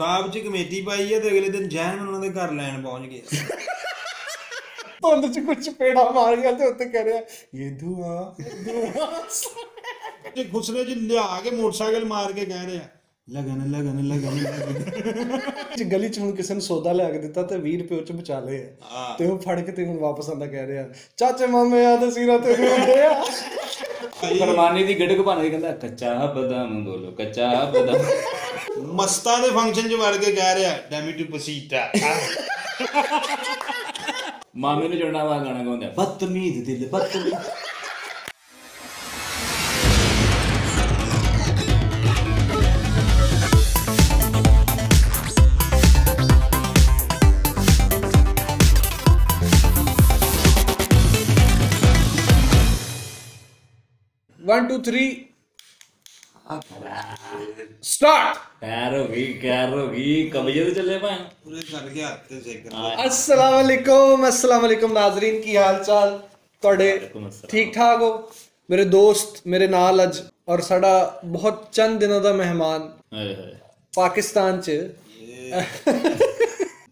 ਖਾਬ 'ਚ ਕਮੇਟੀ ਪਾਈ ਹੈ ਤੇ ਅਗਲੇ ਦਿਨ ਜੈਨ ਉਹਨਾਂ ਦੇ ਘਰ ਲੈਣ ਪਹੁੰਚ ਗਏ। ਧੁੰਦ ਚ ਕੁਝ ਪੇੜਾ ਮਾਰ ਗਿਆ ਤੇ ਉੱਤੇ ਕਹਿ ਰਿਹਾ ਇਹ ਧੂਆ। ਧੂਆ ਤੇ ਗੁੱਸਲੇ 'ਚ ਲਿਆ ਕੇ ਮੋਟਰਸਾਈਕਲ ਮਾਰ ਕੇ ਕਹਿ ਰਿਹਾ ਲਗਨ ਲਗਨ ਲਗਨ ਜੇ ਗਲੀ ਚ ਹੁਣ ਕਿਸੇ ਨੂੰ ਸੌਦਾ ਲਿਆ ਕੇ ਦਿੱਤਾ ਤੇ 20 ਰੁਪਏ ਉਹ ਚ ਬਚਾ ਲਏ ਆ। ਤੇ ਉਹ ਫੜ ਕੇ ਤੇ ਹੁਣ ਵਾਪਸ ਆਂਦਾ ਕਹਿ ਰਿਹਾ ਚਾਚੇ ਮਾਮੇ ਯਾਦ ਸੀਰਾ ਤੇ ਹੁੰਦੇ ਆ। ਫਰਮਾਨੀ ਦੀ ਗੜਕ ਬਣ ਕੇ ਕਹਿੰਦਾ ਕੱਚਾ ਬਦਾਮ ਬੋਲੋ ਕੱਚਾ ਬਦਾਮ। ਮਸਤਾ ਦੇ ਫੰਕਸ਼ਨ 'ਚ ਵੜ ਕੇ ਕਹਿ ਰਿਹਾ ਡੈਮੀ ਟੂ ਪਸੀਟਾ ਮਾਮੇ ਨੂੰ ਜੁੜਨਾ ਵਾ ਗਾਣਾ ਗਾਉਂਦਾ ਬਦਤਮੀਜ਼ ਦਿਲ ਬਦਤਮੀਜ਼ One, two, three. ਸਟਾਰਟ ਪੈਰ ਹੋ ਗਈ ਕੈਰ ਕਬਜੇ ਤੇ ਚੱਲੇ ਭਾਂ ਪੂਰੇ ਕਰ ਕੇ ਹੱਥ ਤੇ ਚੈੱਕ ਅਸਲਾਮ ਅਲੈਕੁਮ ਅਸਲਾਮ ਅਲੈਕੁਮ ਨਾਜ਼ਰੀਨ ਕੀ ਹਾਲ ਚਾਲ? ਤੁਹਾਡੇ ਠੀਕ ਠਾਕ ਹੋ? ਮੇਰੇ ਦੋਸਤ ਮੇਰੇ ਨਾਲ ਅੱਜ ਔਰ ਸਾਡਾ ਬਹੁਤ ਚੰਦ ਦਿਨਾਂ ਦਾ ਮਹਿਮਾਨ। ਹਾਏ ਹਾਏ। ਪਾਕਿਸਤਾਨ ਚ।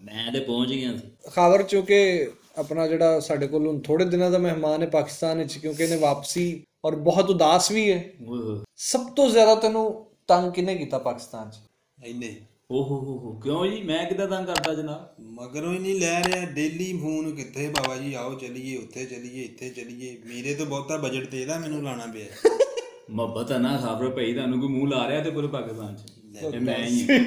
ਮੈਂ ਤੇ ਪਹੁੰਚ ਗਿਆ ਖਬਰ ਚੁੱਕੇ ਆਪਣਾ ਜਿਹੜਾ ਸਾਡੇ ਕੋਲ ਥੋੜੇ ਦਿਨਾਂ ਦਾ ਮਹਿਮਾਨ ਹੈ ਪਾਕਿਸਤਾਨ ਵਿੱਚ ਕਿਉਂਕਿ ਇਹਨੇ ਵਾਪਸੀ ਔਰ ਬਹੁਤ ਉਦਾਸ ਵੀ ਹੈ। ਸਭ ਤੋਂ ਜ਼ਿਆਦਾ ਤੈਨੂੰ ਤੰਗ ਕਿਹਨੇ ਕੀਤਾ ਪਾਕਿਸਤਾਨ ਚ? ਇੰਨੇ। ਓ ਹੋ ਹੋ ਹੋ। ਕਿਉਂ ਜੀ? ਮੈਂ ਕਿਦਾਂ ਤੰਗ ਕਰਦਾ ਜਨਾਬ? ਮਗਰੋਂ ਹੀ ਨਹੀਂ ਲੈ ਰਿਹਾ। ਡੇਲੀ ਫੋਨ ਕਿੱਥੇ ਬਾਬਾ ਜੀ? ਆਓ ਚਲੀਏ ਉੱਥੇ ਚਲੀਏ ਇੱਥੇ ਚਲੀਏ। ਮੇਰੇ ਤੋਂ ਬਹੁਤਾ ਬਜਟ ਤੇ ਇਹਦਾ ਮੈਨੂੰ ਲਾਣਾ ਪਿਆ। ਮੁਹੱਬਤ ਹੈ ਨਾ ਖਬਰ ਪਈ ਤੁਹਾਨੂੰ ਕੋਈ ਮੂੰਹ ਲਾ ਰਿਹਾ ਤੇ ਪੂਰੇ ਪਾਕਿਸਤਾਨ ਚ? ਇਹ ਮੈਂ ਹੀ ਹਾਂ।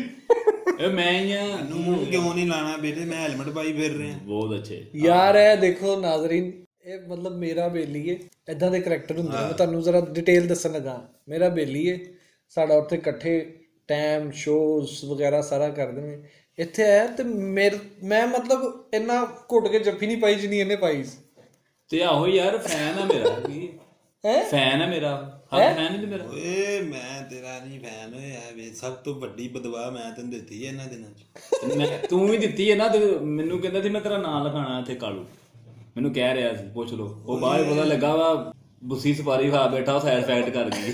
ਇਹ ਮੈਂ ਹੀ ਆ। ਨੂੰ ਮੂੰਹ ਕਿਉਂ ਨਹੀਂ ਲਾਣਾ ਬੇਟੇ? ਮੈਂ ਹੈਲਮਟ ਪਾਈ ਫਿਰ ਰਿਹਾ। ਬਹੁਤ ਅੱਛੇ। ਯਾਰ ਇਹ ਦੇਖੋ ਨਾਜ਼ਰੀਨ ਇਹ ਮਤਲਬ ਮੇਰਾ ਬੇਲੀ ਏ। ਇਦਾਂ ਦੇ ਕਰੈਕਟਰ ਹੁੰਦੇ ਨੇ। ਮੈਂ ਤੁਹਾਨੂੰ ਜ਼ਰਾ ਡਿਟੇਲ ਦੱਸਣ ਲੱਗਾ। ਮੇਰਾ ਬੇਲੀ ਏ। ਸਾਡਾ ਉੱਥੇ ਇਕੱਠੇ ਟਾਈਮ ਸ਼ੋਜ਼ ਵਗੈਰਾ ਸਾਰਾ ਕਰਦੇ ਨੇ। ਇੱਥੇ ਆਇਆ ਤੇ ਮੇਰ ਮੈਂ ਮਤਲਬ ਇੰਨਾ ਘੁੱਟ ਕੇ ਜੱਫੀ ਨਹੀਂ ਪਾਈ ਜਿੰਨੀ ਇਹਨੇ ਪਾਈ ਸੀ। ਤੇ ਆਹੋ ਯਾਰ ਫੈਨ ਆ ਮੇਰਾ। ਕੀ? ਹੈ? ਫੈਨ ਆ ਮੇਰਾ। ਹਾਂ? ਫੈਨ ਨਹੀਂ ਮੇਰਾ? ਓਏ ਮੈਂ ਤੇਰਾ ਨਹੀਂ ਫੈਨ ਹੋਇਆ ਵੇ ਸਭ ਤੋਂ ਵੱਡੀ ਬਦਵਾ ਮੈਂ ਤੈਨੂੰ ਦਿੱਤੀ ਹੈ ਇਹਨਾਂ ਦਿਨਾਂ 'ਚ। ਮੈਂ ਤੂੰ ਵੀ ਦਿੱਤੀ ਹੈ ਨਾ ਤੇ ਮੈਨੂੰ ਕਹਿੰਦਾ ਸੀ ਮੈਂ ਤੇਰਾ ਨਾਮ ਲਿਖਾਣਾ ਇੱਥੇ ਕਾਲੂ। ਮੈਨੂੰ ਕਹਿ ਰਿਹਾ ਸੀ ਪੁੱਛ ਲੋ ਉਹ ਬਾਅਦ ਪਤਾ ਲੱਗਾ ਵਾ ਬੁੱਸੀ ਸਪਾਰੀ ਖਾ ਬੈਠਾ ਉਹ ਸਾਈਡ ਫੈਕਟ ਕਰ ਗਈ।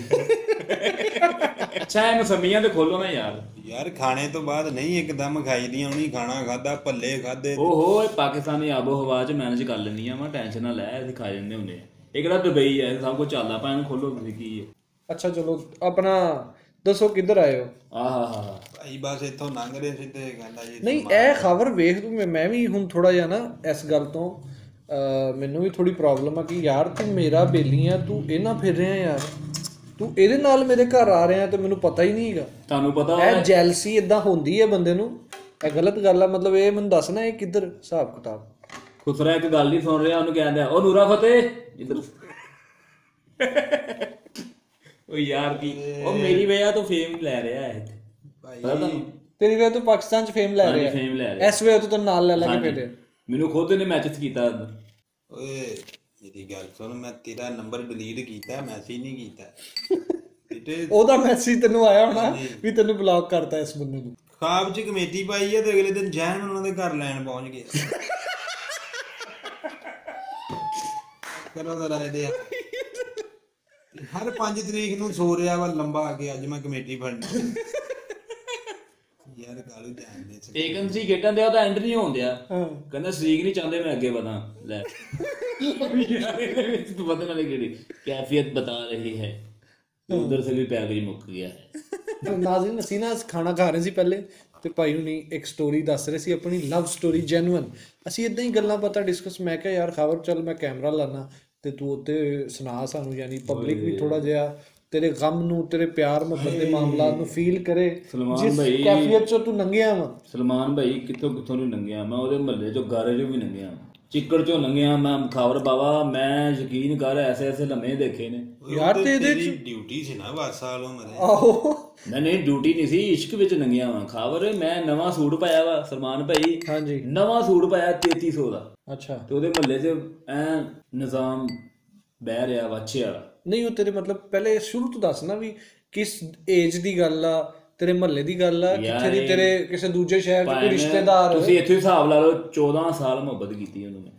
ਅੱਛਾ ਇਹਨੂੰ ਸਮੀਆਂ ਤੇ ਖੋਲੋ ਨਾ ਯਾਰ। ਯਾਰ ਖਾਣੇ ਤੋਂ ਬਾਅਦ ਨਹੀਂ ਇੱਕਦਮ ਖਾਈ ਦੀਆਂ ਉਹਨੀ ਖਾਣਾ ਖਾਦਾ ਭੱਲੇ ਖਾਦੇ ਓਹੋ ਇਹ ਪਾਕਿਸਤਾਨੀ ਆਬੋ ਹਵਾ ਚ ਮੈਨੇਜ ਕਰ ਲੈਣੀ ਆ ਮੈਂ ਟੈਨਸ਼ਨ ਨਾ ਲੈ ਅਸੀਂ ਖਾ ਜਾਂਦੇ ਹੁੰਦੇ ਆ। ਇਹ ਕਿਹੜਾ ਦੁਬਈ ਹੈ ਸਭ ਕੁਝ ਚੱਲਦਾ ਇਹਨੂੰ ਖੋਲੋ ਤੁਸੀਂ ਕੀ ਹੈ ਅੱਛਾ ਚਲੋ ਆਪਣਾ ਦੱਸੋ ਕਿੱਧਰ ਆਏ ਹੋ? ਆਹਾ ਹਾ ਹਾ। ਭਾਈ ਬਸ ਇੱਥੋਂ ਲੰਘ ਰਹੇ ਸੀ ਤੇ ਕਹਿੰਦਾ ਜੀ ਨਹੀਂ ਇਹ ਖਬਰ ਵੇਖ ਤੂੰ ਮੈਂ- ਮੈਂ ਵੀ ਹੁਣ ਥੋੜਾ ਜਿਹਾ ਨਾ ਇਸ ਗੱਲ ਤੋਂ ਮੈਨੂੰ ਵੀ ਥੋੜੀ ਪ੍ਰੋਬਲਮ ਆ ਕਿ ਯਾਰ ਤੂੰ ਮੇਰਾ ਬੇਲੀ ਆ ਤੂੰ ਇਹਨਾਂ ਫਿਰ ਰਿਹਾ ਯਾਰ। ਤੂੰ ਇਹਦੇ ਨਾਲ ਮੇਰੇ ਘਰ ਆ ਰਿਹਾ ਤੇ ਮੈਨੂੰ ਪਤਾ ਹੀ ਨਹੀਂ ਹੈਗਾ। ਤੁਹਾਨੂੰ ਪਤਾ ਇਹ ਜੈਲਸੀ ਇਦਾਂ ਹੁੰਦੀ ਹੈ ਬੰਦੇ ਨੂੰ। ਇਹ ਗਲਤ ਗੱਲ ਆ ਮਤਲਬ ਇਹ ਮੈਨੂੰ ਦੱਸਣਾ ਇਹ ਕਿੱਧਰ ਹਿਸਾਬ ਕਿਤਾਬ। ਖੁਸਰਾ ਇੱਕ ਗੱਲ ਨਹੀਂ ਸੁਣ ਰਿਹਾ ਉਹਨੂੰ ਕਹਿੰਦਾ ਉਹ ਨੂਰਾ ਫਤਿਹ? ਇਧਰ ਉਹ ਯਾਰ ਕੀ ਉਹ ਮੇਰੀ ਵਜ੍ਹਾ ਤੋਂ ਫੇਮ ਲੈ ਰਿਹਾ ਹੈ ਤੁਹਾਨੂੰ? ਤੇਰੀ ਵੇ ਤੂੰ ਪਾਕਿਸਤਾਨ ਚ ਫੇਮ ਲੈ ਰਿਹਾ। ਫੇਮ ਲੈ ਰਿਹਾ। ਇਸ ਵੇ ਤੂੰ ਤੈਨੂੰ ਨਾਲ ਲੈ ਲੈ ਕੇ ਭੇਜਿਆ ਮੈਨੂੰ ਖੁਦ ਨੇ ਮੈਚਸ ਕੀਤਾ। ਓਏ ਮੇਰੀ ਗੱਲ ਸੁਣ ਮੈਂ ਤੇਰਾ ਨੰਬਰ ਡਿਲੀਟ ਕੀਤਾ ਮੈਸੇਜ ਨਹੀਂ ਕੀਤਾ। ਬੇਟੇ ਉਹਦਾ ਮੈਸੇਜ ਤੈਨੂੰ ਆਇਆ ਹੋਣਾ ਵੀ ਤੈਨੂੰ ਬਲੌਕ ਕਰਤਾ ਇਸ ਬੰਦੇ ਨੂੰ। ਖਾਬ 'ਚ ਕਮੇਟੀ ਪਾਈ ਹੈ ਤੇ ਅਗਲੇ ਦਿਨ ਜੈਨ ਉਹਨਾਂ ਦੇ ਘਰ ਲੈਣ ਪਹੁੰਚ ਗਏ। ਕਰੋ ਜ਼ਰਾ ਇਹਦੇ ਹਰ 5 ਤਰੀਕ ਨੂੰ ਸੋ ਰਿਹਾ ਵਾ ਲੰਬਾ ਆ ਕੇ ਅੱਜ ਮੈਂ ਕਮੇਟੀ ਫੜਨੀ ਯਾਰ ਕਾਲੂ ਜਾਣਦੇ ਸੀ ਟੇਕਨ ਸੀ ਖੇਡਣ ਦੇ ਉਹਦਾ ਐਂਟਰ ਨਹੀਂ ਹੁੰਦਿਆ ਕਹਿੰਦਾ ਸਰੀਕ ਨਹੀਂ ਚਾਹੁੰਦੇ ਮੈਂ ਅੱਗੇ ਵਧਾਂ। ਲੈ। ਤੂੰ ਪਤਾ ਨਾ ਕਿਹੜੀ ਕੈਫੀਅਤ ਬਤਾ ਰਹੀ ਹੈ। ਉਧਰ ਸੇ ਵੀ ਪੈਕੇਜ ਮੁੱਕ ਗਿਆ ਹੈ। ਨਾਜ਼ਰੀਨ ਅਸੀਂ ਨਾ ਖਾਣਾ ਖਾ ਰਹੇ ਸੀ ਪਹਿਲੇ ਤੇ ਭਾਈ ਹੁਣੀ ਇੱਕ ਸਟੋਰੀ ਦੱਸ ਰਹੇ ਸੀ ਆਪਣੀ ਲਵ ਸਟੋਰੀ ਜੈਨੂਇਨ ਅਸੀਂ ਇਦਾਂ ਹੀ ਗੱਲਾਂ ਪਤਾ ਡਿਸਕਸ ਮੈਂ ਕਿਹਾ ਯਾਰ ਖਬਰ ਚੱਲ ਮੈਂ ਕੈਮਰਾ ਲਾਣਾ ਤੇ ਤੂੰ ਉੱਤੇ ਸੁਣਾ ਸਾਨੂੰ ਯਾਨੀ ਪਬਲਿਕ ਵੀ ਥੋੜਾ ਜਿਹਾ ਤੇਰੇ ਗਮ ਨੂੰ ਤੇਰੇ ਪਿਆਰ ਮੁਹੱਬਤ ਦੇ ਮਾਮਲਾਤ ਨੂੰ ਫੀਲ ਕਰੇ ਸਲਮਾਨ ਭਾਈ- ਕੈਫੀਅਤ ਚੋਂ ਤੂੰ ਲੰਘਿਆ ਵਾ। ਸਲਮਾਨ ਭਾਈ ਕਿੱਥੋਂ ਕਿੱਥੋਂ ਨਹੀਂ ਲੰਘਿਆ? ਮੈਂ ਉਹਦੇ ਮਹੱਲੇ ਚੋਂ ਗਾਰੇ ਚੋਂ ਵੀ ਲੰਘਿਆ ਚਿੱਕੜ ਚੋਂ ਲੰਘਿਆ ਮੈਂ ਖਬਰ ਬਾਬਾ ਮੈਂ ਯਕੀਨ ਕਰ ਐਸੇ ਐਸੇ ਲੰਮੇ ਦੇਖੇ ਨੇ। ਯਾਰ ਤੇ ਇਹਦੇ ਤੇਰੀ ਡਿਊਟੀ ਸੀ ਨਾ ਬਸ ਸਾਲੋਂ ਮਰੇ ਆਹੋ। ਨਹੀਂ ਨਹੀਂ ਡਿਊਟੀ ਨਹੀਂ ਸੀ ਇਸ਼ਕ ਵਿੱਚ ਲੰਘਿਆ ਵਾਂ। ਖਬਰ ਮੈਂ ਨਵਾਂ ਸੂਟ ਪਾਇਆ ਵਾ ਸਲਮਾਨ ਭਾਈ। ਹਾਂਜੀ। ਨਵਾਂ ਸੂਟ ਪਾਇਆ 3300 ਦਾ। ਅੱਛਾ। ਤੇ ਉਹਦੇ ਮਹੱਲੇ 'ਚ ਐ ਨਿਜ਼ਾਮ ਬਹਿ ਰਿਹਾ ਵਾ ਅੱਛੇ ਵਾਲਾ। ਨਹੀਂ ਉਹ ਤੇਰੇ ਮਤਲਬ ਪਹਿਲੇ ਸ਼ੁਰੂ ਤੋਂ ਦੱਸ ਨਾ ਵੀ ਕਿਸ ਏਜ ਦੀ ਗੱਲ ਆ ਤੇਰੇ ਮਹੱਲੇ ਦੀ ਗੱਲ ਆ ਕਿੱਥੇ ਦੀ ਤੇਰੇ ਕਿਸੇ ਦੂਜੇ ਸ਼ਹਿਰ 'ਚ ਕੋਈ ਰਿਸ਼ਤੇਦਾਰ ਤੁਸੀਂ ਇੱਥੇ ਹਿਸਾਬ ਲਾ ਲਓ 14 ਸਾਲ ਮੁਹੱਬਤ ਕੀਤੀ ਉਹਨੂੰ ਮੈਂ।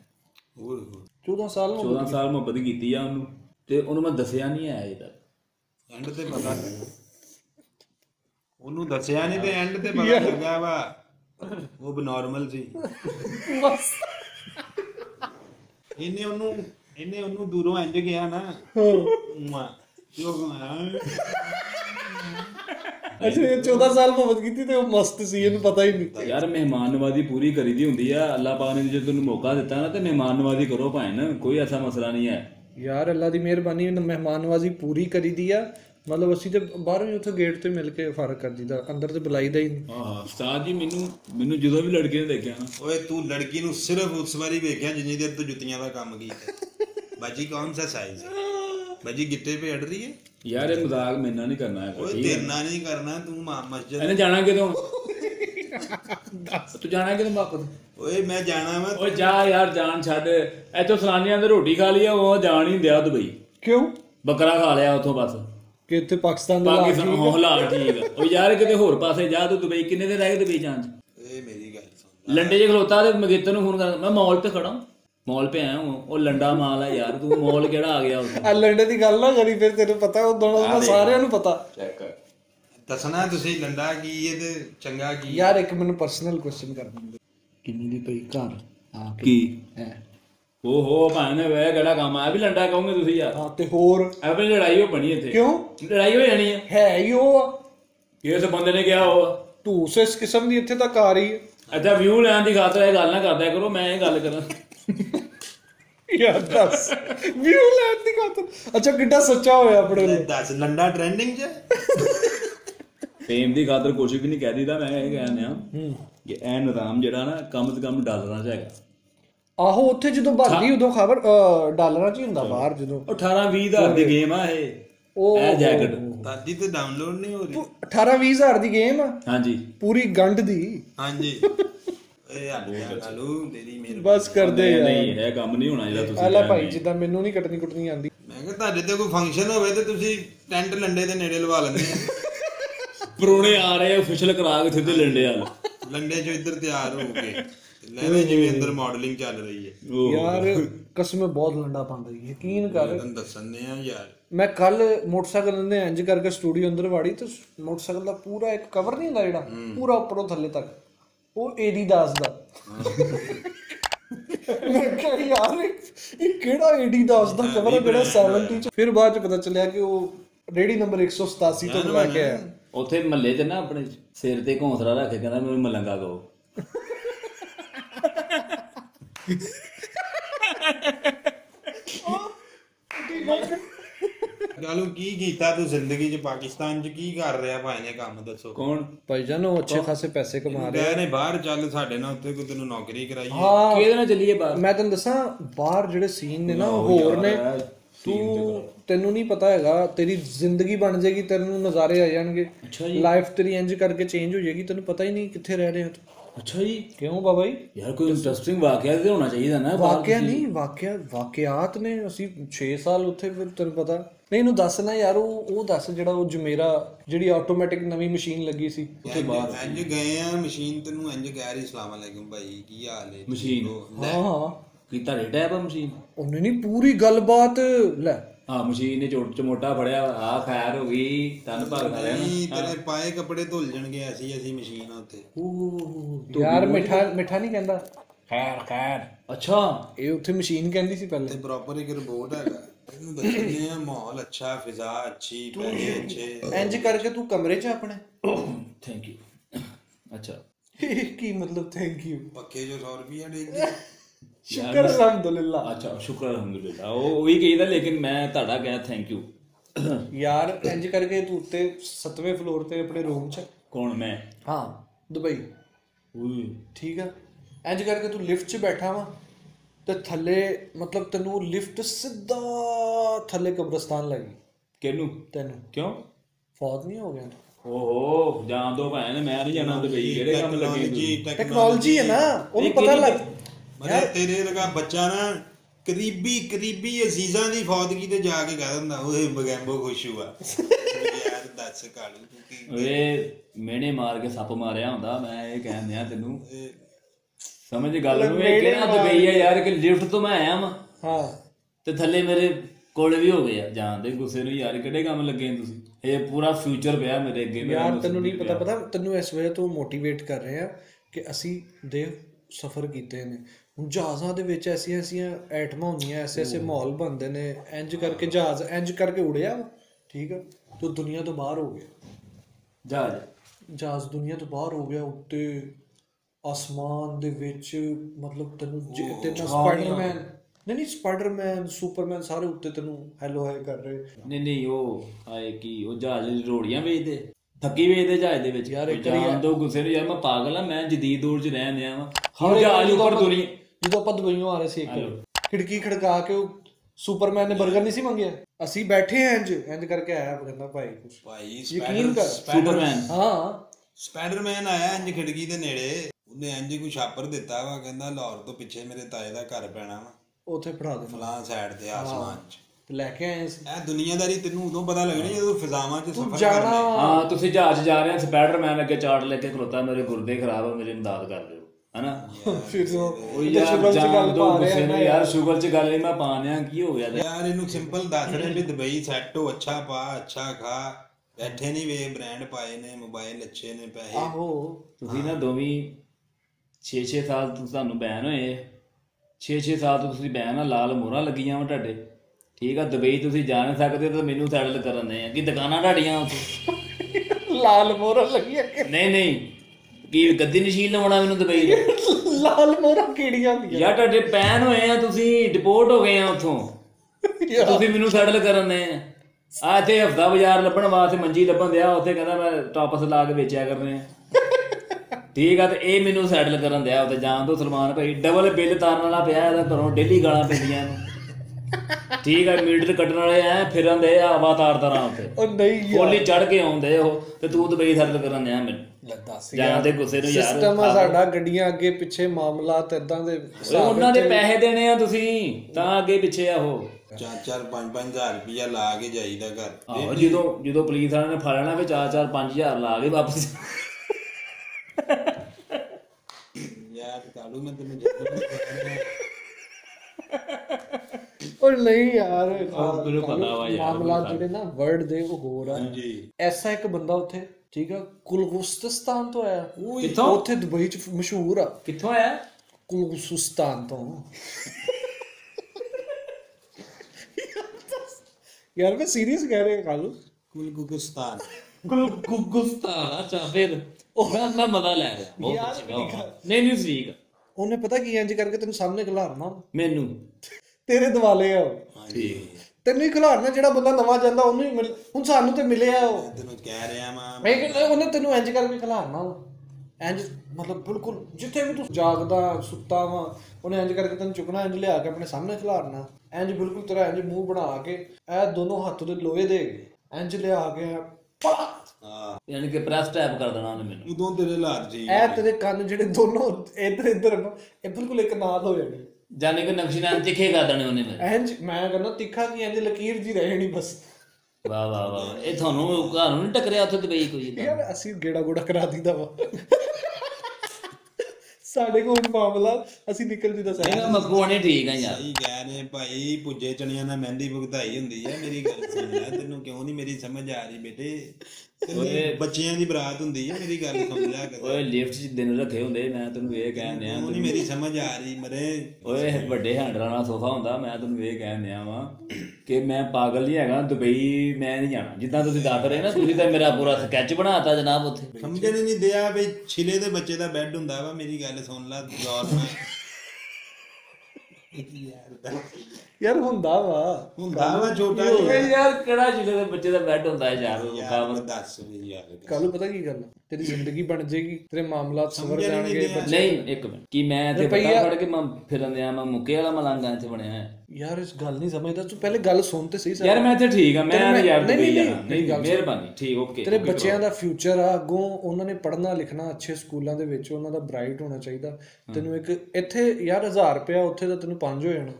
ਹੋਰ ਹੋਰ। 14 ਸਾਲ ਨੂੰ 14 ਸਾਲ ਮੁਹੱਬਤ ਕੀਤੀ ਆ ਉਹਨੂੰ ਤੇ ਉਹਨੂੰ ਮੈਂ ਦੱਸਿਆ ਨਹੀਂ ਆਇਆ ਇਹਦਾ ਐਂਡ ਤੇ ਪਤਾ ਉਹਨੂੰ ਦੱਸਿਆ ਨਹੀਂ ਤੇ ਐਂਡ ਤੇ ਪਤਾ ਲੱਗਾ ਵਾ। ਉਹ ਨਾਰਮਲ ਸੀ। ਬਸ। ਇਹਨੇ ਉਹਨੂੰ ਇਹਨੇ ਉਹਨੂੰ ਦੂਰੋਂ ਇੰਜ ਗਿਆ ਨਾ ਉਹ ਹਾਂ। ਅੱਛਾ ਇਹ 14 ਸਾਲ ਮੁਹੱਬਤ ਕੀਤੀ ਤੇ ਉਹ ਮਸਤ ਸੀ ਇਹਨੂੰ ਪਤਾ ਹੀ ਨਹੀਂ। ਯਾਰ ਮਹਿਮਾਨ ਨਵਾਜ਼ੀ ਪੂਰੀ ਕਰੀਦੀ ਹੁੰਦੀ ਆ। ਅੱਲਾਹ ਪਾਕ ਨੇ ਜੇ ਤੈਨੂੰ ਮੌਕਾ ਦਿੱਤਾ ਨਾ ਤੇ ਮਹਿਮਾਨ ਨਵਾਜ਼ੀ ਕਰੋ ਭਾਵੇਂ ਨਾ ਕੋਈ ਐਸਾ ਮਸਲਾ ਨਹੀਂ ਹੈ। ਯਾਰ ਅੱਲਾ ਦੀ ਮਿਹਰਬਾਨੀ ਮਹਿਮਾਨ ਨਵਾਜ਼ੀ ਪੂਰੀ ਕਰੀਦੀ ਆ। ਮਤਲਬ ਅਸੀਂ ਤੇ ਬਾਹਰੋਂ ਹੀ ਉੱਥੇ ਗੇਟ ਤੇ ਮਿਲ ਕੇ ਫ਼ਰਕ ਕਰ ਦੀਦਾ ਅੰਦਰ ਤੇ ਬੁਲਾਈਦਾ ਹੀ ਨਹੀਂ। ਹਾਂ ਉਸਤਾਦ ਜੀ ਮੈਨੂੰ ਮੈਨੂੰ ਜਦੋਂ ਵੀ ਲੜਕੇ ਨੇ ਦੇਖਿਆ ਨਾ। ਓਏ ਤੂੰ ਲੜਕੀ ਨੂੰ ਸਿਰਫ ਉਸ ਵਾਰੀ ਵੇਖਿਆ ਜਿੰਨੀ ਦੇਰ ਤੂੰ ਜੁੱਤੀਆਂ ਦਾ ਕੰਮ ਕੀਤਾ। ਬਾਜੀ ਕੌਣ ਸਾ ਸਾਈਜ਼ ਹੈ? ਬਾਜੀ ਗਿੱਟੇ पे ਅੜ ਰਹੀ ਹੈ? ਯਾਰ ਇਹ ਮਜ਼ਾਕ ਮੈਨਾਂ ਨਹੀਂ ਕਰਨਾ ਹੈ ਓਏ ਤੇਰੇ ਨਾਲ ਨਹੀਂ ਕਰਨਾ ਤੂੰ ਮਾ- ਮਸਜਿਦ ਇਹਨੇ ਜਾਣਾ ਕਿਦੋਂ? ਤੂੰ ਜਾਣਾ ਕਿਦੋਂ ਵਾਪਸ ਓਏ ਮੈਂ ਜਾਣਾ ਵਾ। ਓਏ ਜਾ ਯਾਰ ਜਾਨ ਛੱਡ। ਇੱਥੋਂ ਸਲਾਨੀਆਂ ਦੇ ਰੋਟੀ ਖਾ ਲਈ ਆ ਉਹ ਜਾਣ ਹੀ ਦਿਆ ਦੁਬਈ। ਕਿਉਂ? ਬੱਕਰਾ ਖਾ ਲਿਆ ਉੱਥੋਂ ਬਸ। ਕਿ ਇੱਥੇ ਪਾਕਿਸਤਾਨ ਦੇ ਪਾਕਿਸਤਾਨ ਉਹ ਹਾਲਾਤ ਠੀਕ ਆ। ਉਹ ਯਾਰ ਕਿਤੇ ਹੋਰ ਪਾਸੇ ਜਾ ਤੂੰ ਦੁਬਈ। ਕਿੰਨੇ ਦਿਨ ਰਹਿ ਗਏ ਦੁਬਈ ਜਾਣ ਚ? ਏ ਮੇਰੀ ਗੱਲ ਸੁਣ ਲੰਡੇ ਜੇ ਖਲੋਤਾ ਤੇ ਮਗੇਤਰ ਨੂੰ ਫੋਨ ਕਰ ਮੈਂ ਮਾਲ ਤੇ ਖੜਾ। ਮਾਲ ਤੇ ਆਇਆ ਹਾਂ ਉਹ ਲੰਡਾ ਮਾਲ ਆ ਯਾਰ ਤੂੰ ਮਾਲ ਕਿਹੜਾ ਆ ਗਿਆ ਉੱਥੇ ਆ ਲੰਡੇ ਦੀ ਗੱਲ ਨਾ ਕਰੀ ਫਿਰ ਤੈਨੂੰ ਪਤਾ ਉਹ ਦੋਨੋਂ ਸਾਰਿਆਂ ਨੂੰ ਪਤਾ। ਚੈੱਕ ਕਰ। ਦੱਸਣਾ ਤੁਸੀਂ ਲੰਡਾ ਕੀ ਹੈ ਤੇ ਚੰਗਾ ਕੀ ਹੈ। ਯਾਰ ਇੱਕ ਮੈਨੂੰ ਪਰਸਨਲ ਕੁਐਸਚਨ ਕਰ ਦਿੰਦੇ ਕਿੰਨੀ ਦੀ ਪਈ ਘਰ? ਆ ਕੀ ਹੈ। ਓਹੋ ਭਾਵੇਂ ਨੇ ਵੇ ਕਿਹੜਾ ਕੰਮ ਆ। ਇਹ ਵੀ ਲੰਡਾ ਕਹੋਗੇ ਤੁਸੀਂ ਯਾਰ। ਹਾਂ ਤੇ ਹੋਰ? ਐਵੇਂ ਲੜਾਈ ਹੋ ਬਣੀ ਇੱਥੇ। ਕਿਉਂ? ਲੜਾਈ ਹੋ ਜਾਣੀ ਆ। ਹੈ ਹੀ ਉਹ ਕਿਸ ਬੰਦੇ ਨੇ ਕਿਹਾ ਉਹ ਧੂਸ ਇਸ ਕਿਸਮ ਦੀ ਇੱਥੇ ਤੱਕ ਆ ਰਹੀ ਹੈ। ਅੱਛਾ ਵਿਊ ਲੈਣ ਦੀ ਖਾਤਰ ਇਹ ਗੱਲ ਨਾ ਕਰਦਿਆ ਕਰੋ ਮੈਂ ਇਹ ਗੱਲ ਕਰਾਂ। ਯਾਰ ਦੱਸ। ਵਿਊ ਲੈਣ ਦੀ ਖਾਤਰ। ਅੱਛਾ ਕਿੱਡਾ ਸੱਚਾ ਹੋਇਆ ਆਪਣੇ ਲਈ। ਦੱਸ ਲੰਡਾ ਟ੍ਰੈਂਡਿੰਗ 'ਚ ਫੇਮ ਦੀ ਖਾਤਰ ਕੁਝ ਵੀ ਨਹੀਂ ਕਹਿ ਦਿੱਤਾ ਮੈਂ ਇਹ ਕਹਿੰਦੇ ਆ ਕਿ ਇਹ ਨਿਜ਼ਾਮ ਜਿਹੜਾ ਨਾ ਕਮ ਕਮ ਡਾਲਰਾਂ 'ਚ ਹੈਗਾ। ਆਹੋ ਉੱਥੇ ਜਦੋਂ ਭਰਦੀ ਉਦੋਂ ਖਬਰ ਡਾਲਰਾਂ 'ਚ ਹੀ ਹੁੰਦਾ ਬਾਹਰ ਜਦੋਂ। ਉਹ 18 20 ਹਜ਼ਾਰ ਦੀ ਗੇਮ ਆ ਇਹ। ਉਹ ਇਹ ਜੈਕਟ। ਦਾਦੀ ਤੇ ਡਾਊਨਲੋਡ ਨਹੀਂ ਹੋ ਰਹੀ। 18 20 ਹਜ਼ਾਰ ਦੀ ਗੇਮ ਆ। ਹਾਂਜੀ। ਪੂਰੀ ਗੰਢ ਦੀ। ਹਾਂਜੀ। ਏ ਆਲੂ ਤੇਰੀ ਮੇਰ ਬਸ ਕਰਦੇ ਨਹੀਂ ਯਾਰ ਨਹੀਂ ਇਹ ਕੰਮ ਨਹੀਂ ਹੋਣਾ ਜਿਹੜਾ ਤੁਸੀਂ ਆਲਾ ਭਾਈ ਜਿੱਦਾਂ ਮੈਨੂੰ ਨਹੀਂ ਕੱਟਣੀ ਕੁੱਟਣੀ ਆਂਦੀ ਮੈਂ ਕਿਹਾ ਤੁਹਾਡੇ ਤੇ ਕੋਈ ਫੰਕਸ਼ਨ ਹੋਵੇ ਤੇ ਤੁਸੀਂ ਟੈਂਟ ਲੰਡੇ ਦੇ ਨੇੜੇ ਲਵਾ ਲੈਂਦੇ ਆ। ਪਰੋਣੇ ਆ ਰਹੇ ਅਫੀਸ਼ੀਅਲ ਕਰਾ ਕੇ ਸਿੱਧੇ ਲੰਡੇ ਵਾਲ ਲੰਡੇ ਚੋਂ ਇੱਧਰ ਤਿਆਰ ਹੋ ਕੇ। ਲੈਵੇ ਜਿਵੇਂ ਅੰਦਰ ਮਾਡਲਿੰਗ ਚੱਲ ਰਹੀ ਹੈ। ਯਾਰ ਕਸਮ ਬਹੁਤ ਲੰਡਾ ਪਾਉਂਦਾ ਜੀ ਯਕੀਨ ਕਰ। ਤੁਹਾਨੂੰ ਦੱਸਣੇ ਆ ਯਾਰ। ਮੈਂ ਕੱਲ ਮੋਟਰਸਾਈਕਲ ਦੇ ਇੰਜ ਕਰਕੇ ਸਟੂਡੀਓ ਅੰਦਰ ਵਾੜੀ ਤੇ ਮੋਟਰਸਾਈਕਲ ਦਾ ਪੂਰਾ ਇੱਕ ਕਵਰ ਨਹੀਂ ਹੁੰਦਾ ਜਿਹੜਾ? ਪੂਰਾ ਉੱਪਰੋਂ ਥੱਲੇ ਤੱਕ। ਉਹ ਏਡੀ ਦਾਸ ਦਾ। ਮੈਂ ਕਿਹਾ ਯਾਰ ਇਹ- ਕਿਹੜਾ ਏਡੀ ਦਾਸ ਦਾ ਕਵਰ ਹੈ ਜਿਹੜਾ 70 ਚ ਫਿਰ ਬਾਅਦ ਚ ਪਤਾ ਚੱਲਿਆ ਕਿ ਉਹ ਰੇੜੀ ਨੰਬਰ 187 ਤੋਂ ਲੈ ਕੇ ਆਇਆ। ਉੱਥੇ ਮੱਲੇ 'ਚ ਨਾ ਆਪਣੇ ਸਿਰ ਤੇ ਘੌਂਸਲਾ ਰੱਖ ਕੇ ਕਹਿੰਦਾ ਮੈਨੂੰ ਮਲੰਗਾ ਕਹੋ। ਗਾਲੂ ਕੀ ਕੀਤਾ ਤੂੰ ਜ਼ਿੰਦਗੀ 'ਚ ਪਾਕਿਸਤਾਨ 'ਚ? ਕੀ ਕਰ ਰਿਹਾ ਭਾਈ ਨੇ ਕੰਮ ਦੱਸੋ। ਕੌਣ? ਭਾਈਜਾਨ ਉਹ ਅੱਛੇ ਖਾਸੇ ਪੈਸੇ ਕਮਾ ਰਿਹਾ। ਕਹਿ ਨੇ ਬਾਹਰ ਚੱਲ ਸਾਡੇ ਨਾਲ ਉੱਤੇ ਕੋਈ ਤੈਨੂੰ ਨੌਕਰੀ ਕਰਾਈਏ ਹਾਂ। ਕਿਹਦੇ ਨਾਲ ਚੱਲੀਏ ਬਾਹਰ? ਮੈਂ ਤੈਨੂੰ ਦੱਸਾਂ ਬਾਹਰ ਜਿਹੜੇ ਸੀਨ ਨੇ ਨਾ ਉਹ ਹੋਰ ਨੇ। ਤੂੰ ਤੈਨੂੰ ਨਹੀਂ ਪਤਾ ਹੈਗਾ ਤੇਰੀ ਜ਼ਿੰਦਗੀ ਬਣ ਜਾਏਗੀ ਤੈਨੂੰ ਨਜ਼ਾਰੇ ਆ ਜਾਣਗੇ। ਲਾਈਫ ਤੇਰੀ ਇੰਜ ਕਰਕੇ ਚੇਂਜ ਹੋ ਜਾਏਗੀ ਤੈਨੂੰ ਪਤਾ ਹੀ ਨਹੀਂ ਕਿੱਥੇ ਰਹਿ ਰਹੇ ਹੋ ਤੂੰ। ਅੱਛਾ ਜੀ। ਕਿਉਂ ਬਾਬਾ ਜੀ? ਯਾਰ ਕੋਈ ਇੰਟਰਸਟਿੰਗ ਵਾਕਿਆ ਤੇ ਹੋਣਾ ਚਾਹੀਦਾ ਨਾ ਬਾਹਰ ਵਾਕਿਆ ਨਹੀਂ ਵਾਕਿਆ ਵਾਕਿਆਤ ਨੇ। ਅਸੀਂ 6 ਸਾਲ ਉੱਥੇ ਫਿਰ ਤੈਨੂੰ ਪਤਾ। ਨਹੀਂ ਇਹਨੂੰ ਦੱਸ ਨਾ ਯਾਰ ਉਹ ਉਹ ਦੱਸ ਜਿਹੜਾ ਉਹ ਜਮੇਰਾ ਜਿਹੜੀ ਆਟੋਮੈਟਿਕ ਨਵੀਂ ਮਸ਼ੀਨ ਲੱਗੀ ਸੀ ਉੱਥੇ ਬਾਹਰ ਇੰਜ ਗਏ ਆ ਮਸ਼ੀਨ ਤੈਨੂੰ ਇੰਜ ਕਹਿ ਰਹੀ ਸਲਾਮ ਅਲੈਕੁਮ ਭਾਈ ਕੀ ਹਾਲ ਹੈ ਮਸ਼ੀਨ ਹਾਂ? ਹਾਂ ਕੀ ਤੁਹਾਡੇ ਟੈਪ ਆ ਮਸ਼ੀਨ ਉਹਨੇ ਨਹੀਂ ਪੂਰੀ ਗੱਲਬਾਤ ਲੈ। ਹਾਂ ਮਸ਼ੀਨ ਨੇ ਚੋਟ ਚਮੋਟਾ ਫੜਿਆ ਆ ਖੈਰ ਹੋ ਗਈ ਤਨ ਭਗ ਲਿਆ ਨਹੀਂ ਤੇਰੇ ਪਾਏ ਕੱਪੜੇ ਧੁੱਲ ਜਾਣਗੇ ਅਸੀਂ ਅਸੀਂ ਮਸ਼ੀਨ ਆ ਉੱਤੇ ਯਾਰ ਮਿੱਠਾ ਮਿੱਠਾ ਨਹੀਂ ਕਹਿੰਦਾ? ਖੈਰ ਖੈਰ। ਅੱਛਾ। ਇਹ ਉੱਥੇ ਮਸ਼ੀਨ ਕਹਿੰਦੀ ਸੀ ਪਹਿਲੇ। ਤੇ ਪ੍ਰੋਪਰ ਇੱਕ ਰਿਪੋਰਟ ਹੈਗਾ। ਇਹਨੂੰ ਦੱਸਦੇ ਆ ਮਾਹੌਲ ਅੱਛਾ ਫਿਜ਼ਾ ਅੱਛੀ ਪੈਸੇ ਅੱਛੇ। ਇੰਜ ਕਰਕੇ ਤੂੰ ਕਮਰੇ 'ਚ ਆਪਣੇ? ਥੈਂਕ ਯੂ ਅੱਛਾ। ਕੀ ਮਤਲਬ ਥੈਂਕ ਯੂ ਪੱਕੇ ਜੋ 100 ਰੁਪਿਆ ਡੇਗ ਗਿਆ ਸ਼ੁਕਰ ਅਲਹਮਦੁਲਿਲਾ। ਅੱਛਾ ਸ਼ੁਕਰ ਅਲਹਮਦੁਲਿਲਾ। ਉਹ ਉਹ ਵੀ ਕਹੀਦਾ ਲੇਕਿਨ ਮੈਂ ਤੁਹਾਡਾ ਕਹਿਆ ਥੈਂਕ ਯੂ ਯਾਰ ਇੰਜ ਕਰਕੇ ਤੂੰ ਉੱਤੇ 7ਵੇਂ ਫਲੋਰ ਤੇ ਆਪਣੇ ਰੂਮ 'ਚ। ਕੌਣ ਮੈਂ? ਹਾਂ ਦੁਬਈ। ਓਏ। ਠੀਕ ਆ? ਇੰਜ ਕਰਕੇ ਤੂੰ ਲਿਫਟ 'ਚ ਬੈਠਾ ਵਾ। ਤੇ ਥੱਲੇ ਮਤਲਬ ਤੈਨੂੰ ਲਿਫਟ ਸਿੱਧਾ ਥੱਲੇ ਕਬਰਸਤਾਨ ਲੱਗੀ ਕਿਹਨੂੰ? ਤੈਨੂੰ। ਕਿਉਂ? ਫੌਤ ਨਹੀਂ ਹੋ ਗਿਆ? ਓਹੋ ਜਾਣ ਦੋ ਭੈਣ ਮੈਂ ਨਹੀਂ ਜਾਣਾ ਦੁਬਈ ਕਿਹੜੇ ਕੰਮ ਲੱਗੇ ਟੈਕਨੋਲੋਜੀ ਟੈਕਨੋਲੋਜੀ ਹੈ ਨਾ ਉਹਨੂੰ ਪਤਾ ਲੱਗ ਮਰੇ ਤੇਰੇ ਲਗਾ ਬੱਚਾ ਨਾ ਕਰੀਬੀ ਕਰੀਬੀ ਅਜ਼ੀਜ਼ਾਂ ਦੀ ਫੌਦਗੀ ਤੇ ਜਾ ਕੇ ਕਹਿ ਦਿੰਦਾ ਓਏ ਬਗੈਂਬੋ ਖੁਸ਼ ਹੁਆ। ਯਾਰ ਦੱਸ ਕਾਲੂ ਤੂੰ ਕੀ ਓਏ ਮੈਨੇ ਮਾਰ ਕੇ ਸੱਪ ਮਾਰਿਆ ਹੁੰਦਾ ਮੈਂ ਇਹ ਕਹਿਣ ਦਿਆਂ ਤੈਨੂੰ। ਇਹ ਸਮਝ ਗੱਲ ਨੂੰ ਇਹ ਕਿਹੜਾ ਦੁਬਈ ਆ ਯਾਰ ਕਿ ਲਿਫਟ ਤੋਂ ਮੈਂ ਆਇਆ ਵਾਂ। ਹਾਂ। ਤੇ ਥੱਲੇ ਮੇਰੇ ਕੋਲ ਵੀ ਹੋ ਗਏ ਆ। ਜਾਣਦੇ ਗੁੱਸੇ ਨੂੰ ਯਾਰ ਕਿਹੜੇ ਕੰਮ ਲੱਗੇ ਤੁਸੀਂ? ਇਹ ਪੂਰਾ ਫਿਊਚਰ ਪਿਆ ਮੇਰੇ ਅੱਗੇ ਯਾਰ ਤੈਨੂੰ ਨਹੀਂ ਪਤਾ ਪਤਾ ਤੈਨੂੰ ਇਸ ਵਜ੍ਹਾ ਤੋਂ ਮੋਟੀਵੇਟ ਕਰ ਰਹੇ ਆ ਕਿ ਅਸੀਂ ਦੇ ਸਫ਼ਰ ਕੀਤੇ ਨੇ। ਹੁਣ ਜਹਾਜ਼ਾਂ ਦੇ ਵਿੱਚ ਐਸੀਆਂ ਐਸੀਆਂ ਐਟਮਾਂ ਹੁੰਦੀਆਂ ਐਸੇ ਐਸੇ ਮਾਹੌਲ ਬਣਦੇ ਨੇ। ਇੰਜ ਕਰਕੇ ਜਹਾਜ਼ ਇੰਜ ਕਰਕੇ ਉੜਿਆ ਠੀਕ ਆ? ਤੂੰ ਦੁਨੀਆ ਤੋਂ ਬਾਹਰ ਹੋ ਗਿਆ। ਜਹਾਜ਼। ਜਹਾਜ਼ ਦੁਨੀਆ ਤੋਂ ਬਾਹਰ ਹੋ ਗਿਆ ਉੱਤੇ। ਆਸਮਾਨ ਦੇ ਵਿੱਚ ਮਤਲਬ ਤੈਨੂੰ ਜੇ- ਤੈਨੂੰ ਸਪਾਈਡਰਮੈਨ ਨਹੀਂ ਨਹੀਂ ਸਪਾਈਡਰਮੈਨ ਸੁਪਰਮੈਨ ਸਾਰੇ ਉੱਤੇ ਤੈਨੂੰ ਹੈਲੋ ਹਾਈ ਕਰ ਰਹੇ। ਨਹੀਂ ਨਹੀਂ ਉਹ ਆਏ ਕੀ ਉਹ ਜਹਾਜ਼ ਦੀ ਰੋੜੀਆਂ ਵੇਚਦੇ। ਥੱਕੀ ਵੇਚਦੇ ਜਹਾਜ਼ ਦੇ ਵਿੱਚ। ਯਾਰ ਜਾਣ ਦੋ ਗੁੱਸੇ ਨੂੰ ਯਾਰ ਮੈਂ ਪਾਗਲ ਆ ਮੈਂ ਜਦੀਦ ਦੌਰ 'ਚ ਰਹਿਣ ਦਿਆ ਵਾਂ। ਹੁਣ ਜਹਾਜ਼ ਉੱਪਰ ਦੁਨੀਆ ਜਦੋਂ ਆਪਾਂ ਦੁਬਈੋਂ ਆ ਰਹੇ ਸੀ ਇੱਕ। ਖਿੜਕੀ ਖੜਕਾ ਕੇ ਉਹ ਸੁਪਰਮੈਨ ਨੇ 버ਗਰ ਨਹੀਂ ਸੀ ਮੰਗਿਆ। ਅਸੀਂ ਬੈਠੇ ਆਂ ਇੰਜ ਇੰਜ ਕਰਕੇ ਆਇਆ ਕਹਿੰਦਾ ਭਾਈ ਕੁਛ। ਭਾਈ ਯਕੀਨ ਕਰ। ਸੁਪਰਮੈਨ ਹਾਂ। ਸਪਾਈਡਰਮੈਨ ਆਇਆ ਇੰਜ ਖਿੜਕੀ ਦੇ ਨੇੜੇ। ਉਹਨੇ ਇੰਜ ਕੋਈ ਛਾਪਰ ਦਿੱਤਾ ਵਾ ਕਹਿੰਦਾ ਲਾਹੌਰ ਤੋਂ ਪਿੱਛੇ ਮੇਰੇ ਤਾਏ ਦਾ ਘਰ ਪੈਣਾ ਵਾ। ਉੱਥੇ ਫੜਾ ਦੇ ਫਲਾਂ ਸਾਈਡ ਤੇ ਆਸਮਾਨ 'ਚ। ਤੇ ਲੈ ਕੇ ਆਏ ਸੀ। ਇਹ ਦੁਨੀਆਦਾਰੀ ਤੈਨੂੰ ਉਦੋਂ ਪਤਾ ਲੱਗਣੀ ਜਦੋਂ ਫਿਜ਼ਾਵਾਂ 'ਚ ਸਫ਼ਰ ਕਰਨਾ ਹਾਂ। ਤੁਸੀਂ ਜਹਾਜ਼ 'ਚ ਜਾ ਰਹੇ ਆ ਸਪਾਈਡਰਮੈਨ ਅੱਗੇ ਚਾਰਟ ਲੈ ਕੇ ਖਲੋਤਾ ਮੇਰੇ ਗੁਰਦੇ ਖਰਾਬ ਆ ਮੇਰੀ ਮਦਦ ਕਰ ਦਿਓ। ਹਨਾ? ਫਿਰ ਉਹ ਯਾਰ ਜਾਣ ਦੋ ਗੁੱਸੇ ਨੂੰ ਯਾਰ ਸ਼ੂਗਰ 'ਚ ਗੱਲ ਨਹੀਂ ਮੈਂ ਪਾਣਿਆ ਕੀ ਹੋ ਗਿਆ? ਯਾਰ ਇਹਨੂੰ ਸਿੰਪਲ ਦੱਸ ਰਹੇ ਵੀ ਦੁਬਈ ਸੈੱਟ ਹੋ ਅੱਛਾ ਪਾ ਅੱਛਾ ਖਾ। ਬੈਠੇ ਨਹੀਂ ਵੇ ਬ੍ਰਾਂਡ ਪਾਏ ਨੇ ਮੋਬਾਈਲ ਅੱਛੇ ਨੇ ਪੈਸੇ। ਆਹੋ। ਤੁਸੀਂ ਨਾ ਦੋਵੇਂ 6-6 ਸਾਲ ਤੋਂ ਤੁਹਾਨੂੰ ਬੈਨ ਹੋਏ। 6-6 ਸਾਲ ਤੋਂ ਤੁਸੀਂ ਬੈਨ ਆ ਲਾਲ ਮੋਹਰਾਂ ਲੱਗੀਆਂ ਵਾ ਤੁਹਾਡੇ। ਠੀਕ ਆ ਦੁਬਈ ਤੁਸੀਂ ਜਾ ਨਹੀਂ ਸਕਦੇ ਤਾਂ ਮੈਨੂੰ ਸੈਟਲ ਕਰਨ ਦੇ ਆ। ਕਿ ਦੁਕਾਨਾਂ ਤੁਹਾਡੀਆਂ ਉੱਥੇ? ਲਾਲ ਮੋਹਰਾਂ ਲੱਗੀਆਂ ਨਹੀਂ ਨਹੀਂ। ਕੀ ਗੱਦੀ ਨਸ਼ੀਨ ਲਵਾਉਣਾ ਮੈਨੂੰ ਦੁਬਈ ਦੇ? ਲਾਲ ਮੋਹਰਾਂ ਕਿਹੜੀਆਂ ਹੁੰਦੀਆਂ? ਯਾਰ ਤੁਹਾਡੇ ਪੈਨ ਹੋਏ ਆ ਤੁਸੀਂ ਡਿਪੋਰਟ ਹੋ ਗਏ ਆ ਉੱਥੋਂ। ਤੁਸੀਂ ਮੈਨੂੰ ਸੈਟਲ ਕਰਨ ਦੇ ਆ। ਆ ਇੱਥੇ ਹਫਤਾ ਬਾਜ਼ਾਰ ਲੱਭਣ ਵਾਸਤੇ ਮੰਜੀ ਲੱਭਣ ਦਿਆ ਉੱਥੇ ਕਹਿੰਦਾ ਮੈਂ ਟਾਪਸ ਲਾ ਕੇ ਵੇਚਿਆ ਕਰਨੇ ਆ। ਠੀਕ ਆ ਤੇ ਇਹ ਮੈਨੂੰ ਸੈਟਲ ਕਰਨ ਦਿਆ ਉੱਥੇ ਜਾਣ ਤੋਂ ਸਲਮਾਨ ਭਾਈ। ਡਬਲ ਬਿੱਲ ਤਾਰਨ ਵਾਲਾ ਪਿਆ ਇਹਦਾ ਘਰੋਂ ਡੇਲੀ ਗਾਲਾਂ ਪੈਂਦੀਆਂ ਇਹਨੂੰ ਠੀਕ ਆ ਮੀਟਰ ਕੱਢਣ ਵਾਲੇ ਐ ਫਿਰਨ ਦੇ ਆਵਾ ਤਾਰ ਤਾਰਾਂ ਉੱਤੇ ਉਹ ਨਹੀਂ ਕੋਲੀ ਚੜ ਕੇ ਆਉਂਦੇ ਉਹ ਤੇ ਤੂੰ ਦੁਬਈ ਸੈਟਲ ਕਰਨ ਦਿਆ ਮੈਨੂੰ। ਜਾਂ ਤੇ ਗੁੱਸੇ ਨੂੰ ਯਾਰ ਸਿਸਟਮ ਆ ਸਾਡਾ ਗੱਡੀਆਂ ਅੱਗੇ ਪਿੱਛੇ ਮਾਮਲਾਤ ਇਦਾਂ ਦੇ ਉਹਨਾਂ ਦੇ ਪੈਸੇ ਦੇਣੇ ਆ ਤੁਸੀਂ ਤਾਂ ਅੱਗੇ ਪਿੱਛੇ ਆ ਉਹ। ਚਾਰ ਚਾਰ ਪੰਜ ਪੰਜ ਹਜ਼ਾਰ ਰੁਪਇਆ ਲਾ ਕੇ ਜਾਈਦਾ ਘਰ। ਆਹੋ ਜਦੋਂ ਜਦੋਂ ਪੁਲਿਸ ਵਾਲਿਆਂ ਨੇ ਫੜ ਲੈਣਾ ਫਿਰ 4-4 5000 ਲਾ ਕੇ ਵਾਪਸ। ਮੈਂ ਤੈਨੂੰ ਜਦੋਂ ਉਹ ਨਹੀਂ ਯਾਰ ਮੈਨੂੰ ਪਤਾ ਵਾ ਯਾਰ ਮਾਮਲਾਤ ਜਿਹੜੇ ਨਾ ਵਰਡ ਦੇ ਉਹ ਹੋਰ ਆ। ਜੀ ਐਸਾ ਇੱਕ ਬੰਦਾ ਉੱਥੇ ਠੀਕ ਆ ਕੁਲਗੁਸਤਾਨ ਤੋਂ ਆਇਆ। ਕਿੱਥੋਂ? ਉੱਥੇ ਦੁਬਈ ਚ ਮਸ਼ਹੂਰ ਆ। ਕਿੱਥੋਂ ਆਇਆ? ਕੁਲਗੁਸਤਾਨ ਤੋਂ। ਯਾਰ ਮੈਂ ਸੀਰੀਅਸ ਕਹਿ ਰਿਹਾ ਕਾਲੂ ਕੁਲਗੁਸਤਾਨ। ਗੁਲਗੁਸਤਾਨ ਅੱਛਾ ਫਿਰ? ਉਹ ਮੈਂ ਮਜ਼ਾ ਲੈ ਰਿਹਾ। ਬਹੁਤ ਅੱਛਾ ਨਹੀਂ ਨਹੀਂ ਠੀਕ ਆ। ਉਹਨੇ ਪਤਾ ਕੀ ਇੰਜ ਕਰਕੇ ਤੈਨੂੰ ਸਾਹਮਣੇ ਖਿਲਾਰਨਾ ਮੈਨੂੰ। ਤੇਰੇ ਦਿਵਾਲੇ ਆ ਉਹ। ਹਾਂਜੀ। ਤੈਨੂੰ ਹੀ ਖਿਲਾਰਨਾ ਜਿਹੜਾ ਬੰਦਾ ਨਵਾਂ ਜਾਂਦਾ ਉਹਨੂੰ ਹੀ ਮਿਲ ਹੁਣ ਸਾਨੂੰ ਤੇ ਮਿਲਿਆ ਉਹ। ਤੈਨੂੰ ਕਹਿ ਰਿਹਾ ਮੈਂ ਮੈਂ ਕਹਿੰਦਾ ਉਹਨੇ ਤੈਨੂੰ ਇੰਜ ਕਰਕੇ ਖਿਲਾਰਨਾ ਵਾ। ਇੰਜ ਮਤਲਬ ਬਿਲਕੁਲ ਜਿੱਥੇ ਵੀ ਤੂੰ ਜਾਗਦਾ ਸੁੱਤਾ ਵਾ ਉਹਨੇ ਇੰਜ ਕਰਕੇ ਤੈਨੂੰ ਚੁੱਕਣਾ ਇੰਜ ਲਿਆ ਕੇ ਆਪਣੇ ਸਾਹਮਣੇ ਖਿਲਾਰਨਾ ਇੰਜ ਬਿਲਕੁਲ ਤੇਰਾ ਇੰਜ ਮੂੰਹ ਬਣਾ ਕੇ ਇਹ ਦੋਨੋਂ ਹੱਥ ਦੇ ਲੋਹੇ ਦੇ। ਇੰਜ ਲਿਆ ਕੇ ਹਾਂ। ਯਾਨੀ ਕਿ ਪ੍ਰੈਸ ਟੈਪ ਕਰ ਦੇਣਾ ਉਹਨੇ ਮੈਨੂੰ। ਉਦੋਂ ਤੇਰੇ ਹਾਲਾਤ ਠੀਕ ਇਹ ਤੇਰੇ ਕੰਨ ਜਿਹੜੇ ਦੋਨੋਂ ਇੱਧਰ ਇੱਧਰ ਨੂੰ, ਇਹ ਬਿਲਕੁਲ ਇੱਕ ਨਾਦ ਹੋ ਜਾਣੀ। ਜਾਨੀ ਕਿ ਨਕਸ਼ੀ ਨਾਲ ਤਿੱਖੇ ਕਰ ਦੇਣੇ ਉਹਨੇ ਮੇਰੇ ਇੰਜ ਮੈਂ ਕਹਿੰਦਾ ਤਿੱਖਾ ਕੀ ਇੰਜ ਲਕੀਰ ਜੀ ਰਹਿਣੀ ਬਸ। ਵਾਹ ਵਾਹ ਵਾਹ। ਇਹ ਤੁਹਾਨੂੰ ਘਰ ਨੂੰ ਨਹੀਂ ਟੱਕਰਿਆ ਉੱਥੇ ਦੁਬਈ ਕੋਈ? ਯਾਰ ਅਸੀਂ ਗੇੜਾ ਗੋੜਾ ਕਰਾ ਦੀਦਾ ਵਾ। ਸਾਡੇ ਕੋਲ ਮਾਮਲਾ ਅਸੀਂ ਨਿਕਲ ਜੀਦਾ ਇਹ ਨਾ ਮਕਬੂਣੇ ਠੀਕ ਆ ਯਾਰ। ਸਹੀ ਕਹਿ ਰਹੇ ਭਾਈ ਪੁੱਜੇ ਚਣਿਆਂ ਨਾਲ ਮਹਿੰਦੀ ਭੁਗਤਾਈ ਹੁੰਦੀ ਹੈ ਮੇਰੀ ਗੱਲ ਸੁਣ ਲੈ ਤੈਨੂੰ ਕਿਉਂ ਨਹੀਂ ਮੇਰੀ ਸਮਝ ਆ ਰਹੀ ਬੇਟੇ? ਤੈਨੂੰ ਬੱਚਿਆਂ ਦੀ ਬਰਾਤ ਹੁੰਦੀ ਹੈ ਮੇਰੀ ਗੱਲ ਸਮਝ ਲਿਆ ਕਰ। ਓਏ ਲਿਫਟ 'ਚ ਦਿਨ ਰੱਖੇ ਹੁੰਦੇ ਮੈਂ ਤੈਨੂੰ ਇਹ ਕਹਿਣ ਡਿਆ ਕਿਉਂ ਨਹੀਂ ਮੇਰੀ ਸਮਝ ਆ ਰਹੀ ਮਰੇ। ਓਏ ਵੱਡੇ ਹੈਂਡਲ ਵਾਲਾ ਸੋਫਾ ਹੁੰਦਾ ਮੈਂ ਤੈਨੂੰ ਇਹ ਕਹਿਣ ਡਿਆ ਵਾਂ ਕਿ ਮੈਂ ਪਾਗਲ ਨਹੀਂ ਹੈਗਾ ਦੁਬਈ ਮੈਂ ਨਹੀਂ ਜਾਣਾ। ਜਿੱਦਾਂ ਤੁਸੀਂ ਦੱਸ ਰਹੇ ਨਾ ਤੁਸੀਂ ਤਾਂ ਮੇਰਾ ਪੂਰਾ ਸਕੈਚ ਬਣਾਤਾ ਜਨਾਬ ਉੱਥੇ। ਸਮਝਣ ਹੀ ਨਹੀਂ ਦਿਆ ਵੀ ਛਿਲੇ ਦੇ ਬੱਚੇ ਦਾ ਬੈੱਡ ਹੁੰਦਾ ਵਾ ਮੇਰੀ ਗੱਲ ਸੁਣ ਲੈ ਗੌਰ ਨਾਲ। ਯਾਰ ਹੁੰਦਾ ਵਾ। ਹੁੰਦਾ ਵਾ ਛੋਟਾ ਓਏ ਯਾਰ ਕਿਹੜਾ ਜਿਹੜੇ ਦੇ ਬੱਚੇ ਦਾ ਬੈੱਡ ਹੁੰਦਾ ਹੈ ਯਾਰ ਉਹ ਯਾਰ ਕੰਮ ਦੱਸ ਵੀ ਯਾਰ ਕੱਲ ਪਤਾ ਕੀ ਆ? ਤੇਰੀ ਜ਼ਿੰਦਗੀ ਬਣ ਜਾਏਗੀ ਤੇਰੇ ਹੀ ਨਹੀਂ ਜਾਣਗੇ। ਨਹੀਂ ਇੱਕ ਮਿੰਟ। ਕੀ ਮੈਂ ਇੱਥੇ ਰੁਪਈਆ- ਪਤਾ ਫੜ ਕੇ ਮੈਂ ਫਿਰਨ ਦਿਆ ਮੈਂ ਮੁੱਕੇ ਵਾਲਾ ਮਲੰਗਾ ਇੱਥੇ ਬਣਿਆ ਹੈ ਯਾਰ ਇਸ ਗੱਲ ਨਹੀਂ ਸਮਝਦਾ। ਤੂੰ ਪਹਿਲੇ ਗੱਲ ਸੁਣ ਤੇ ਸਹੀ ਸਾਰੀ। ਯਾਰ ਮੈਂ ਇੱਥੇ ਠੀਕ ਆ ਮੈਂ ਯਾਰ ਨਹੀਂ, ਨਹੀਂ। ਮਿਹਰਬਾਨੀ। ਠੀਕ ਓਕੇ ਤੇਰੇ ਬੱਚਿਆਂ ਦਾ ਫਿਊਚਰ ਆ। ਅੱਗੋਂ ਉਹਨਾਂ ਨੇ ਪੜ੍ਹਨਾ ਲਿਖਣਾ ਅੱਛੇ ਸਕੂਲਾਂ ਦੇ ਵਿੱਚ ਉਹਨਾਂ ਦਾ ਬ੍ਰਾਈਟ ਹੋਣਾ ਚਾਹੀਦਾ। ਤੈਨੂੰ ਇੱਕ ਇੱਥੇ ਯਾਰ 1000 ਰੁਪਇਆ ਉੱਥੇ ਦਾ ਤੈਨੂੰ 5 ਹੋ ਜਾਣਾ।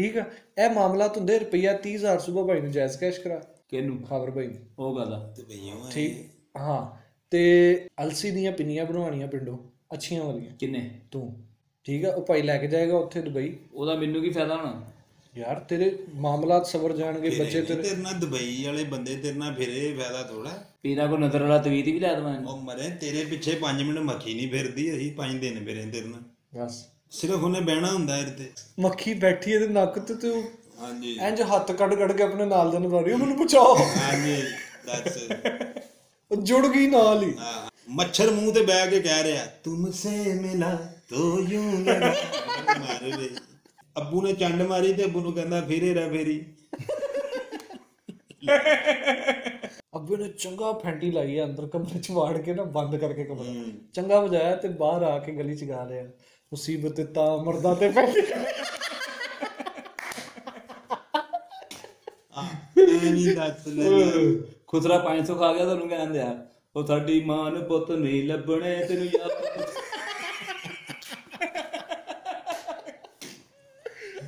ਠੀਕ ਆ? ਇਹ ਮਾਮਲਾ ਹੁੰਦੇ ਰੁਪਈਆ 30000 ਸੁਬਾ ਭਾਈ ਨੂੰ ਜਾਇਜ਼ ਕੈਸ਼ ਕਰਾ। ਕਿਹਨੂੰ? ਖਬਰ ਭਾਈ ਨੂੰ। ਉਹ ਗੱਲ ਆ। ਤੇ ਭਈਓ ਠੀਕ ਹਾਂ। ਤੇ ਅਲਸੀ ਦੀਆਂ ਪਿੰਨੀਆਂ ਬਣਵਾਉਣੀਆਂ ਪਿੰਡੋਂ ਅੱਛੀਆਂ ਵਾਲੀਆਂ। ਕਿੰਨੇ? ਤੂੰ। ਠੀਕ ਆ? ਉਹ ਭਾਈ ਲੈ ਕੇ ਜਾਏਗਾ ਉੱਥੇ ਦੁਬਈ। ਉਹਦਾ ਮੈਨੂੰ ਕੀ ਫਾਇਦਾ ਹੋਣਾ? ਯਾਰ ਤੇਰੇ ਮਾਮਲਾਤ ਸਵਰ ਜਾਣਗੇ ਬੱਚੇ ਤੇਰੇ। ਤੇਰੇ ਨਾਲ ਦੁਬਈ ਵਾਲੇ ਬੰਦੇ ਤੇਰੇ ਨਾਲ ਫਿਰੇ ਫਾਇਦਾ ਥੋੜਾ ਪੀਰਾ ਕੋ ਨਜ਼ਰ ਵਾਲਾ ਤਵੀਤ ਵੀ ਲੈ ਦਵਾਂ। ਉਹ ਮਰੇ ਤੇਰੇ ਪਿੱਛੇ 5 ਮਿੰਟ ਮੱਖੀ ਨਹੀਂ ਫਿਰਦੀ ਅਸੀਂ 5 ਦਿਨ ਫਿਰੇ ਤੇਰੇ ਨਾਲ ਬਸ। ਸਿਰਫ ਉਹਨੇ ਬਹਿਣਾ ਹੁੰਦਾ ਇਹਦੇ ਤੇ। ਮੱਖੀ ਬੈਠੀ ਇਹਦੇ ਨੱਕ ਤੇ ਤੇ ਉਹ ਹਾਂਜੀ। ਇੰਜ ਹੱਥ ਕੱਢ ਕੱਢ ਕੇ ਆਪਣੇ ਨਾਲ ਦੇ ਨੂੰ ਮਾਰੀ ਮੈਨੂੰ ਬਚਾਓ। ਹਾਂਜੀ ਦੱਸ ਉਹ ਜੁੜ ਗਈ ਨਾਲ ਹੀ। ਮੱਛਰ ਮੂੰਹ ਤੇ ਬਹਿ ਕੇ ਕਹਿ ਰਿਹਾ ਤੁਮਸੇ ਮਿਲਾ ਤੋ ਯੂੰ ਮਾਰ ਰੇ ਅੱਬੂ ਨੇ ਚੰਡ ਮਾਰੀ ਤੇ ਅੱਬੂ ਨੂੰ ਕਹਿੰਦਾ ਫੇਰੇ ਰਾ ਫੇਰੀ। ਅੱਬੇ ਨੇ ਚੰਗਾ ਫੈਂਟੀ ਲਾਈ ਅੰਦਰ ਕਮਰੇ ਚ ਵਾੜ ਕੇ ਨਾ ਬੰਦ ਕਰਕੇ ਕਮਰਾ। ਚੰਗਾ ਵਜਾਇਆ ਤੇ ਬਾਹਰ ਆ ਕੇ ਗਲੀ ਚ ਗਾ ਰਿਹਾ ਮੁਸੀਬਤ ਤਾਂ ਮਰਦਾਂ ਤੇ ਪੈਂਦੀ ਐਵੇਂ ਦੱਸ ਲੈ। ਖੁਸਰਾ 500 ਖਾ ਗਿਆ ਤੁਹਾਨੂੰ ਕਹਿੰਦੇ ਆ। ਉਹ ਸਾਡੀ ਮਾਂ ਨੂੰ ਪੁੱਤ ਨਹੀਂ ਲੱਭਣੇ ਤੈਨੂੰ ਯਾਦ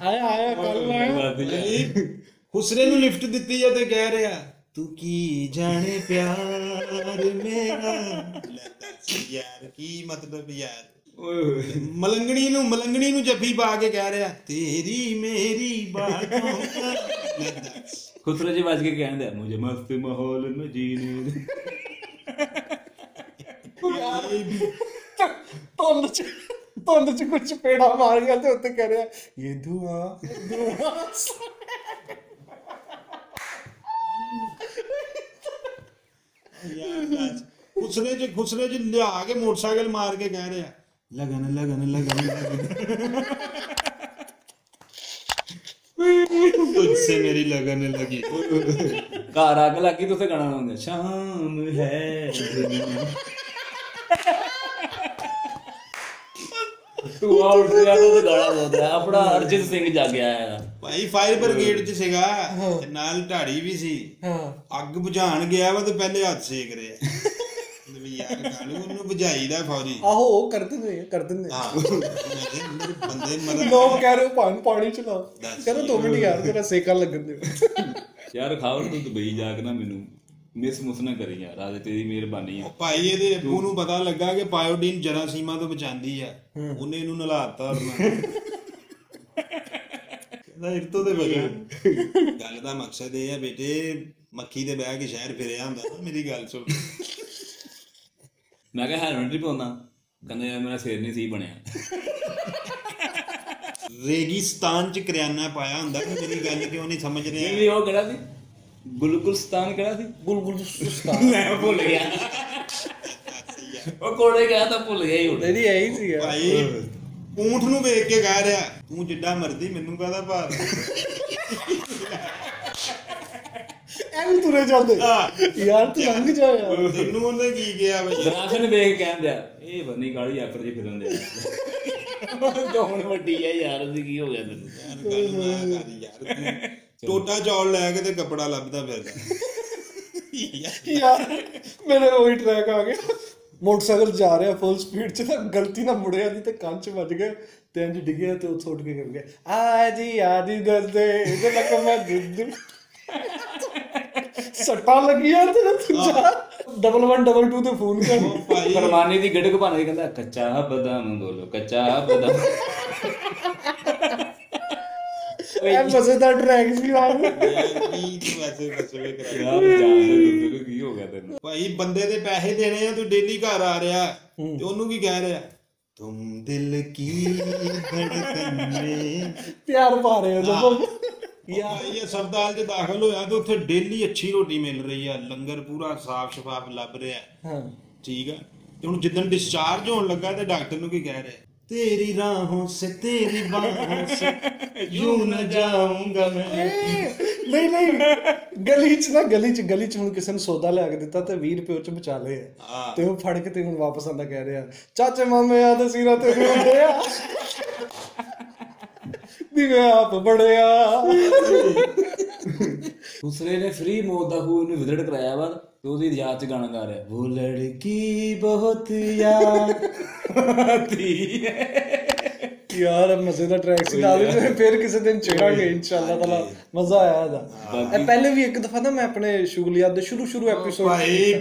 ਆਇਆ ਆਇਆ ਕੱਲ ਆਇਆ। ਹੁਸਰੇ ਨੂੰ ਲਿਫਟ ਦਿੱਤੀ ਜਾਂ ਤੇ ਕਹਿ ਰਿਹਾ ਤੂੰ ਕੀ ਜਾਣੇ ਪਿਆਰ ਮੇਰਾ? ਲੈ ਦੱਸ ਯਾਰ ਕੀ ਮਤਲਬ ਯਾਰ? ਮਲੰਗਣੀ ਨੂੰ ਮਲੰਗਣੀ ਨੂੰ ਜੱਫੀ ਪਾ ਕੇ ਕਹਿ ਰਿਹਾ ਤੇਰੀ ਮੇਰੀ ਬਾਤੋਂ ਦਾ ਜੀ ਵੱਜ ਕੇ ਕਹਿੰਦਾ ਮੁਝੇ ਮਸਤ ਮਾਹੌਲ ਨੂੰ ਜੀਣੇ ਦੇ। ਚ ਧੁੰਦ ਚ ਕੁਝ ਪੇੜਾ ਮਾਰ ਗਿਆ ਤੇ ਉੱਤੇ ਕਹਿ ਰਿਹਾ ਇਹ ਧੂਆ ਧੂਆ। ਯਾਰ ਖੁਸਰੇ ਚ ਖੁਸਰੇ ਚ ਲਿਆ ਕੇ ਮੋਟਰਸਾਈਕਲ ਮਾਰ ਕੇ ਕਹਿ ਰਿਹਾ। लगन लगन लगन लगन तुझसे मेरी लगन लगी ਘਰ ਆ ਕੇ ਲੱਗੀ ਤੁਸੀਂ ਗਾਣਾ ਲਾਉਂਦੇ ਸ਼ਾਮ ਹੈ ਤੂੰ ਆਉਟ ਗਿਆ ਤੂੰ ਗਾਣਾ ਲਾਉਂਦਾ ਆਪਣਾ ਅਰਜੀਤ ਸਿੰਘ ਜਾਗਿਆ ਹੈ। ਭਾਈ ਫਾਇਰ ਬ੍ਰਿਗੇਡ ਚ ਸੀਗਾ। ਤੇ ਨਾਲ ਢਾੜੀ ਵੀ ਸੀ। ਹਾਂ। ਅੱਗ ਬੁਝਾਣ ਗਿਆ ਵਾ ਤੇ ਪਹਿਲੇ ਹੱਥ ਸੇਕ ਰਿਹਾ। ਯਾਰ ਕਾਲੂ ਬੁਝਾਈਦਾ ਫੌਜੀ। ਆਹੋ ਉਹ ਕਰ ਦਿੰਦੇ ਆ, ਕਰ ਦਿੰਦੇ ਆ। ਹਾਂ ਮੇਰੇ ਬੰਦੇ ਮਰਨ ਲੋਕ ਕਹਿ ਰਹੇ ਪਾਣੀ ਪਾਣੀ ਦੱਸ ਕਹਿੰਦਾ ਦੋ ਮਿੰਟ ਯਾਰ ਤੇਰਾ ਸੇਕਾ ਲੱਗਣ ਦੇ। ਯਾਰ ਖਾਵਰ ਤੂੰ ਦੁਬਈ ਜਾ ਕੇ ਨਾ ਮੈਨੂੰ ਮਿਸ ਮੁਸ ਨਾ ਕਰੀ ਯਾਰ ਆਦੇ ਤੇਰੀ ਮਿਹਰਬਾਨੀ ਆ। ਭਾਈ ਇਹਦੇ ਅੱਬੂ ਨੂੰ ਪਤਾ ਲੱਗਾ ਕਿ ਪਾਇਓਡੀਨ ਜਰਾਸੀਮਾ ਤੋਂ ਬਚਾਉਂਦੀ ਆ। ਉਹਨੇ ਇਹਨੂੰ ਨਲਾਤਾ ਔਰ ਕਹਿੰਦਾ ਇਹ ਤੋਂ ਤੇ ਬਚਾ। ਗੱਲ ਦਾ ਮਕਸਦ ਇਹ ਹੈ ਬੇਟੇ ਮੱਖੀ ਦੇ ਬਹਿ ਕੇ ਸ਼ਹਿਰ ਫਿਰਿਆ ਹੁੰਦਾ ਨਾ ਮੇਰੀ ਗੱਲ ਸੁਣ। ਮੈਂ ਕਿਹਾ ਹੈਲਮਟ ਨਹੀਂ ਪਾਉਂਦਾ। ਕਹਿੰਦੇ ਯਾਰ ਮੇਰਾ ਸਿਰ ਨਹੀਂ ਸੀ ਬਣਿਆ। ਰੇਗਿਸਤਾਨ ਚ ਕਰਿਆਨਾ ਪਾਇਆ ਹੁੰਦਾ ਕਿ ਮੇਰੀ ਗੱਲ ਕਿਉਂ ਨਹੀਂ ਸਮਝ ਨਹੀਂ ਰਿਹਾ? ਨਹੀਂ ਉਹ ਕਿਹੜਾ ਸੀ? ਗੁਲਗੁਲਸਤਾਨ ਕਿਹੜਾ ਸੀ? ਗੁਲਗੁਲ ਸੁਸਤਾਨ ਮੈਂ ਭੁੱਲ ਗਿਆ। ਉਹ ਕੋਲੇ ਗਿਆ ਤਾਂ ਭੁੱਲ ਗਿਆ ਹੀ ਹੁਣ। ਨਹੀਂ ਇਹੀ ਸੀ ਯਾਰ। ਭਾਈ ਊਂਠ ਨੂੰ ਵੇਖ ਕੇ ਕਹਿ ਰਿਹਾ ਤੂੰ ਜਿੱਡਾ ਮਰਦੀ ਮੈਨੂੰ ਕਾਹਦਾ ਭਾਰ? ਐ ਵੀ ਤੁਰੇ ਜਾਂਦੇ। ਯਾਰ ਤੂੰ ਲੰਘ ਜਾ ਯਾਰ। ਤੈਨੂੰ ਉਹਨੇ ਕੀ ਕਿਹਾ ਬਈ? ਦਰਾਸ਼ਨ ਵੇਖ ਕੇ ਕਹਿੰਦੇ ਆ ਇਹ ਬੰਨੀ ਕਾਲੀ ਆਕਰ ਜੀ ਫਿਰਨ ਦੇ ਦੋਣ ਵੱਡੀ ਆ ਯਾਰ ਉਹਦੀ ਕੀ ਹੋ ਗਿਆ ਤੈਨੂੰ? ਯਾਰ ਤੂੰ ਟੋਟਾ ਚੌਲ ਲੈ ਕੇ ਤੇ ਕੱਪੜਾ ਲੱਭਦਾ ਫਿਰਦਾ ਯਾਰ, ਮੇਰੇ ਉਹੀ ਟਰੈਕ ਆ ਗਿਆ। ਮੋਟਰਸਾਈਕਲ ਜਾ ਰਿਹਾ ਫੁੱਲ ਸਪੀਡ 'ਚ ਤਾਂ ਗਲਤੀ ਨਾਲ ਮੁੜਿਆ ਨਹੀਂ ਤੇ ਕੰਨ 'ਚ ਵੱਜ ਗਿਆ ਤੇ ਇੰਜ ਡਿੱਗਿਆ ਤੇ ਉੱਥੋਂ ਉੱਠ ਕੇ ਕਰ ਗਿਆ ਆ ਜੀ ਆ ਜੀ ਗਲਦੇ ਇਹਦੇ ਲੱਕ ਮੈਂ ਦੁੱਧ ਸੱਟਾਂ ਲੱਗੀਆਂ ਤੇ ਨਾ ਤੂੰ ਜਾ। ਡਬਲ 1 ਡਬਲ 2 ਤੇ ਫੋਨ ਕਰ। ਉਹ ਭਾਈ। ਫਰਮਾਨੀ ਦੀ ਗਿੜਕ ਬਣ ਕੇ ਕਹਿੰਦਾ ਕੱਚਾ ਬਦਾਮ ਬੋਲੋ ਕੱਚਾ ਬਦਾਮ। ਐ ਮਜ਼ੇਦਾਰ ਟਰੈਕ ਸੀ ਯਾਰ। ਕੀ ਤੂੰ ਵੈਸੇ ਵੈਸੇ ਕਰਾ ਯਾਰ ਜਾਨ ਦੇ ਕੀ ਹੋ ਗਿਆ ਤੈਨੂੰ? ਭਾਈ ਬੰਦੇ ਦੇ ਪੈਸੇ ਦੇਣੇ ਆ ਤੂੰ ਡੇਲੀ ਘਰ ਆ ਰਿਹਾ। ਤੇ ਉਹਨੂੰ ਕੀ ਕਹਿ ਰਿਹਾ? ਤੁਮ ਦਿਲ ਕੀ ਧੜਕਨ ਮੇ ਪਿਆਰ ਪਾ ਰਹੇ ਹੋ ਜਦੋਂ ਯਾ ਇਹ ਸਰਦਾਰ ਜੇ ਦਾਖਲ ਹੋਇਆ ਤੇ ਉੱਥੇ ਡੇਲੀ ਅੱਛੀ ਰੋਟੀ ਮਿਲ ਰਹੀ ਆ ਲੰਗਰ ਪੂਰਾ ਸਾਫ਼ ਸ਼ਫਾਫ ਲੱਭ ਰਿਹਾ। ਹਾਂ। ਠੀਕ ਆ? ਤੇ ਹੁਣ ਜਿੱਦਣ ਡਿਸਚਾਰਜ ਹੋਣ ਲੱਗਾ ਤੇ ਡਾਕਟਰ ਨੂੰ ਕੀ ਕਹਿ ਰਿਹਾ? ਤੇਰੀ ਰਾਹੋਂ ਸੇ ਤੇਰੀ ਬਾਹੋਂ ਸੇ ਯੂੰ ਨਾ ਜਾਊਂਗਾ ਮੈਂ। ਨਹੀਂ ਨਹੀਂ ਗਲੀ ਚ ਨਾ ਗਲੀ ਚ ਗਲੀ ਚ ਹੁਣ ਕਿਸੇ ਨੂੰ ਸੌਦਾ ਲਿਆ ਕੇ ਦਿੱਤਾ ਤੇ 20 ਰੁਪਏ ਚ ਬਚਾ ਲਏ ਤੇ ਉਹ ਫੜ ਕੇ ਤੇ ਹੁਣ ਵਾਪਸ ਆਂਦਾ ਕਹਿ ਰਿਹਾ ਚਾਚੇ ਮਾਮੇ ਆ ਤਸੀਰਾ ਤੇ ਹੁੰਦੇ ਆ। ਦਿਵੇ ਆਪ ਬੜਿਆ ਦੂਸਰੇ ਨੇ ਫ੍ਰੀ ਮੌਤ ਦਾ ਖੂਨ ਨੂੰ ਵਿਜ਼ਿਟ ਕਰਾਇਆ ਵਾ ਤੇ ਉਹਦੀ ਯਾਦ ਚ ਗਾਣਾ ਗਾ ਰਿਹਾ। ਉਹ ਲੜਕੀ ਬਹੁਤ ਯਾਦ। ਹੈ। ਯਾਰ ਮਜ਼ੇ ਦਾ ਟਰੈਕ ਸੀ। ਨਾਲ ਹੀ ਫਿਰ ਕਿਸੇ ਦਿਨ ਚੜਾਂਗੇ ਇਨਸ਼ਾਅੱਲਾ ਤਾਲਾ ਮਜ਼ਾ ਆਇਆ ਇਹਦਾ। ਇਹ ਪਹਿਲੇ ਵੀ ਇੱਕ ਦਫਾ ਨਾ ਮੈਂ ਆਪਣੇ ਸ਼ੁਗਲੀਆਤ ਦੇ ਸ਼ੁਰੂ ਸ਼ੁਰੂ ਐਪੀਸੋਡ ਭਾਈ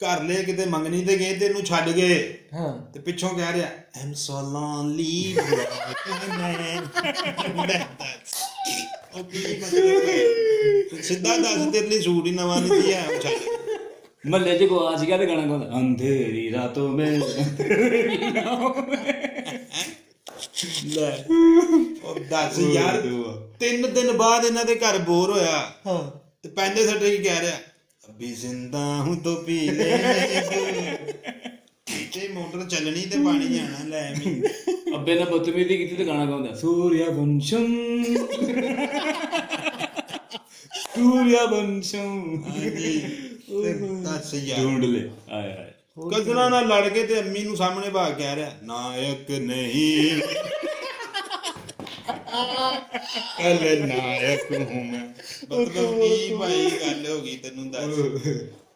ਘਰ ਲੈ ਕਿਤੇ ਮੰਗਣੀ ਤੇ ਗਏ ਤੈਨੂੰ ਛੱਡ ਗਏ। ਹਾਂ। ਤੇ ਪਿੱਛੋਂ ਕਹਿ ਰਿਹਾ ਐਮ ਸੋ ਲੋਨਲੀ ਉਹ ਕੀ ਮਤਲਬ ਹੈ ਤੂੰ ਸਿੱਧਾ ਦੱਸ ਤੇਰੇ ਲਈ ਸੂਟ ਹੀ ਨਵਾਂ ਨਹੀਂ ਹੈ ਉਹ ਛੱਡ ਮੱਲੇ 'ਚ ਗਵਾਚ ਗਿਆ ਤੇ ਗਾਣਾ ਗਾਉਂਦਾ ਅੰਧੇਰੀ ਰਾਤੋਂ ਮੈਂ ਲੈ ਉਹ ਦੱਸ ਯਾਰ ਤਿੰਨ ਦਿਨ ਬਾਅਦ ਇਹਨਾਂ ਦੇ ਘਰ ਬੋਰ ਹੋਇਆ। ਹਾਂ। ਤੇ ਪੈਂਦੇ ਸੱਟੇ ਕੀ ਕਹਿ ਰਿਹਾ? ਅਭੀ ਜ਼ਿੰਦਾ ਹੂੰ ਤੋ ਪੀ ਲੈ। ਤੇ ਮੋਟਰ ਚੱਲਣੀ ਤੇ ਪਾਣੀ ਜਾਣਾ ਲੈ ਮੀ ਅੱਬੇ ਨੇ ਬਦਤਮੀਜ਼ੀ ਕੀਤੀ ਤੇ ਗਾਣਾ ਗਾਉਂਦਾ। ਸੂਰਿਆ ਵੰਸ਼ਮ ਸੂਰਿਆ ਵੰਸ਼ਮ ਹਾਂਜੀ। ਤੇ ਦੱਸ ਯਾਰ। ਢੂੰਡ ਲੈ। ਆਏ ਆਏ ਕਦਰਾਂ ਨਾਲ ਲੜ ਕੇ ਤੇ ਅੰਮੀ ਨੂੰ ਸਾਹਮਣੇ ਭਾਗ ਕਹਿ ਰਿਹਾ ਨਾਇਕ ਨਹੀਂ। ਕੱਲੇ ਨਾਇਕ ਹੂੰ ਮੈਂ ਮਤਲਬ ਕੀ ਭਾਈ ਗੱਲ ਹੋ ਗਈ ਤੈਨੂੰ ਦੱਸ।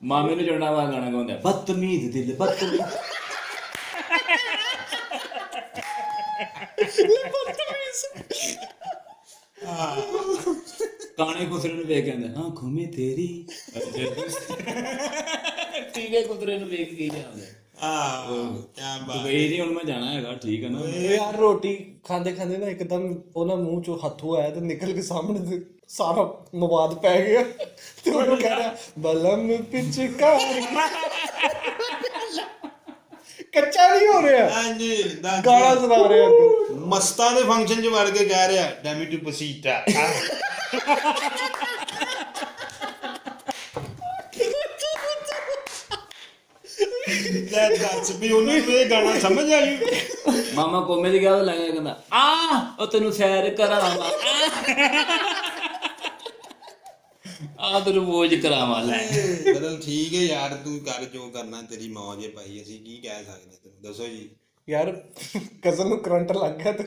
ਮਾਮੇ ਨੂੰ ਜੁੜਨਾ ਵਾ ਗਾਣਾ ਗਾਉਂਦਾ ਬਦਤਮੀਜ਼ ਦਿਲ ਬਦਤਮੀਜ਼। ਕਾਣੇ ਕੁਸਰੇ ਨੂੰ ਵੇਖ ਕੇ ਆਂਦਾ ਹਾਂ ਘੁਮੇ ਤੇਰੀ। ਠੀਕ ਹੈ ਕੁਸਰੇ ਨੂੰ ਵੇਖ ਕੇ ਜਾਂਦਾ ਆਹ ਕੀ ਬਾਤ ਦੁਬਈ ਨਹੀਂ ਹੁਣ ਮੈਂ ਜਾਣਾ ਹੈਗਾ ਠੀਕ ਹੈ ਨਾ? ਯਾਰ ਰੋਟੀ ਖਾਂਦੇ ਖਾਂਦੇ ਨਾ ਇੱਕਦਮ ਉਹਨਾਂ ਮੂੰਹ ਚੋਂ ਹੱਥੋਂ ਆਇਆ ਤੇ ਨਿਕਲ ਕੇ ਸਾਹਮਣੇ ਤੇ ਸਾਰਾ ਮਵਾਦ ਪੈ ਗਿਆ। ਤੇ ਉਹਨੂੰ ਕਹਿ ਰਿਹਾ ਬਲਮ ਪਿਚਕਾਰੀ ਕੱਚਾ ਨਹੀਂ ਹੋ ਰਿਹਾ। ਹਾਂਜੀ ਗਾਲਾਂ ਸੁਣਾ ਰਿਹਾ ਮਸਤਾਂ ਦੇ ਫੰਕਸ਼ਨ 'ਚ ਵੜ ਕੇ ਕਹਿ ਰਿਹਾ ਡੈਮੀ ਟੂ ਪਸੀਟਾ। ਲੈ ਦੱਸ ਵੀ ਉਹਨਾਂ ਨੂੰ ਇਹ ਗਾਣਾ ਸਮਝ ਆਈ ਮਾਮਾ ਕੋਮੇ ਦੀ ਗੱਲ ਲੱਗਾ ਕਹਿੰਦਾ ਆ ਉਹ ਤੈਨੂੰ ਸੈਰ ਕਰਾਵਾਂ। ਆ ਤੈਨੂੰ ਮੋਜ ਕਰਾਵਾਂ ਲੈ। ਬਦਲ ਠੀਕ ਹੈ ਯਾਰ ਤੂੰ ਕਰ ਜੋ ਕਰਨਾ ਤੇਰੀ ਮੌਜ ਹੈ ਭਾਈ ਅਸੀਂ ਕੀ ਕਹਿ ਸਕਦੇ ਤੈਨੂੰ? ਦੱਸੋ ਜੀ। ਯਾਰ ਕਜ਼ਨ ਨੂੰ ਕਰੰਟ ਲੱਗ ਗਿਆ ਤੇ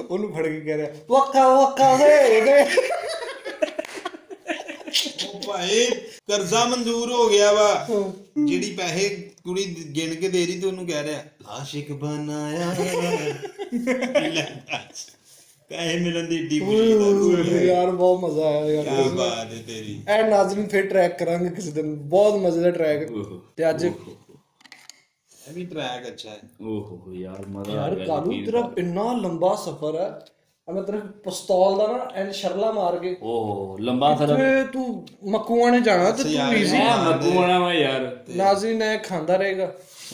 ਉਹਨੂੰ ਫੜ ਕੇ ਕਹਿ ਰਿਹਾ ਵਕਾ ਵਕਾ ਵੇ ਵੇ ਭਾਈ ਕਰਜ਼ਾ ਮਨਜ਼ੂਰ ਹੋ ਗਿਆ ਵਾ। ਜਿਹੜੀ ਪੈਸੇ ਕੁੜੀ ਗਿਣ ਕੇ ਦੇ ਰਹੀ ਤੇ ਉਹਨੂੰ ਕਹਿ ਰਿਹਾ ਆਸ਼ਿਕ ਬਣਾਇਆ। ਪੈਸੇ ਮਿਲਣ ਦੀ ਏਡੀ ਖੁਸ਼ੀ ਦਾ ਯਾਰ ਬਹੁਤ ਮਜ਼ਾ ਆਇਆ ਯਾਰ। ਕੀ ਬਾਤ ਹੈ ਤੇਰੀ। ਐ ਨਾਜ਼ਰੀਨ ਫਿਰ ਟਰੈਕ ਕਰਾਂਗੇ ਕਿਸੇ ਦਿਨ। ਬਹੁਤ ਮਜ਼ੇ ਦਾ ਟਰੈਕ ਤੇ ਅੱਜ ਇਹ ਵੀ ਟਰੈਕ ਅੱਛਾ ਹੈ। ਓਹੋ ਯਾਰ ਮਜ਼ਾ ਆ ਯਾਰ ਗਿਆ ਕਾਲੂ ਤੇਰਾ ਇੰਨਾ ਲੰਬਾ ਸਫ਼ਰ ਹੈ। ਮੈਂ ਤੇਰੇ ਪਿਸਤੌਲ ਦਾ ਨਾ ਐਨ ਸ਼ਰਲਾ ਮਾਰ ਕੇ। ਓਹੋ ਲੰਬਾ ਸਰ ਤੇ ਤੂੰ ਮੱਕੂਆਂ ਨੇ ਜਾਣਾ ਤੇ ਤੂੰ ਈਜ਼ੀ ਮੈਂ ਮੱਗੂ ਆਣਾ ਵਾ ਯਾਰ। ਨਾਜ਼ਰੀਨ ਐ ਖਾਂਦਾ ਰਹੇਗਾ।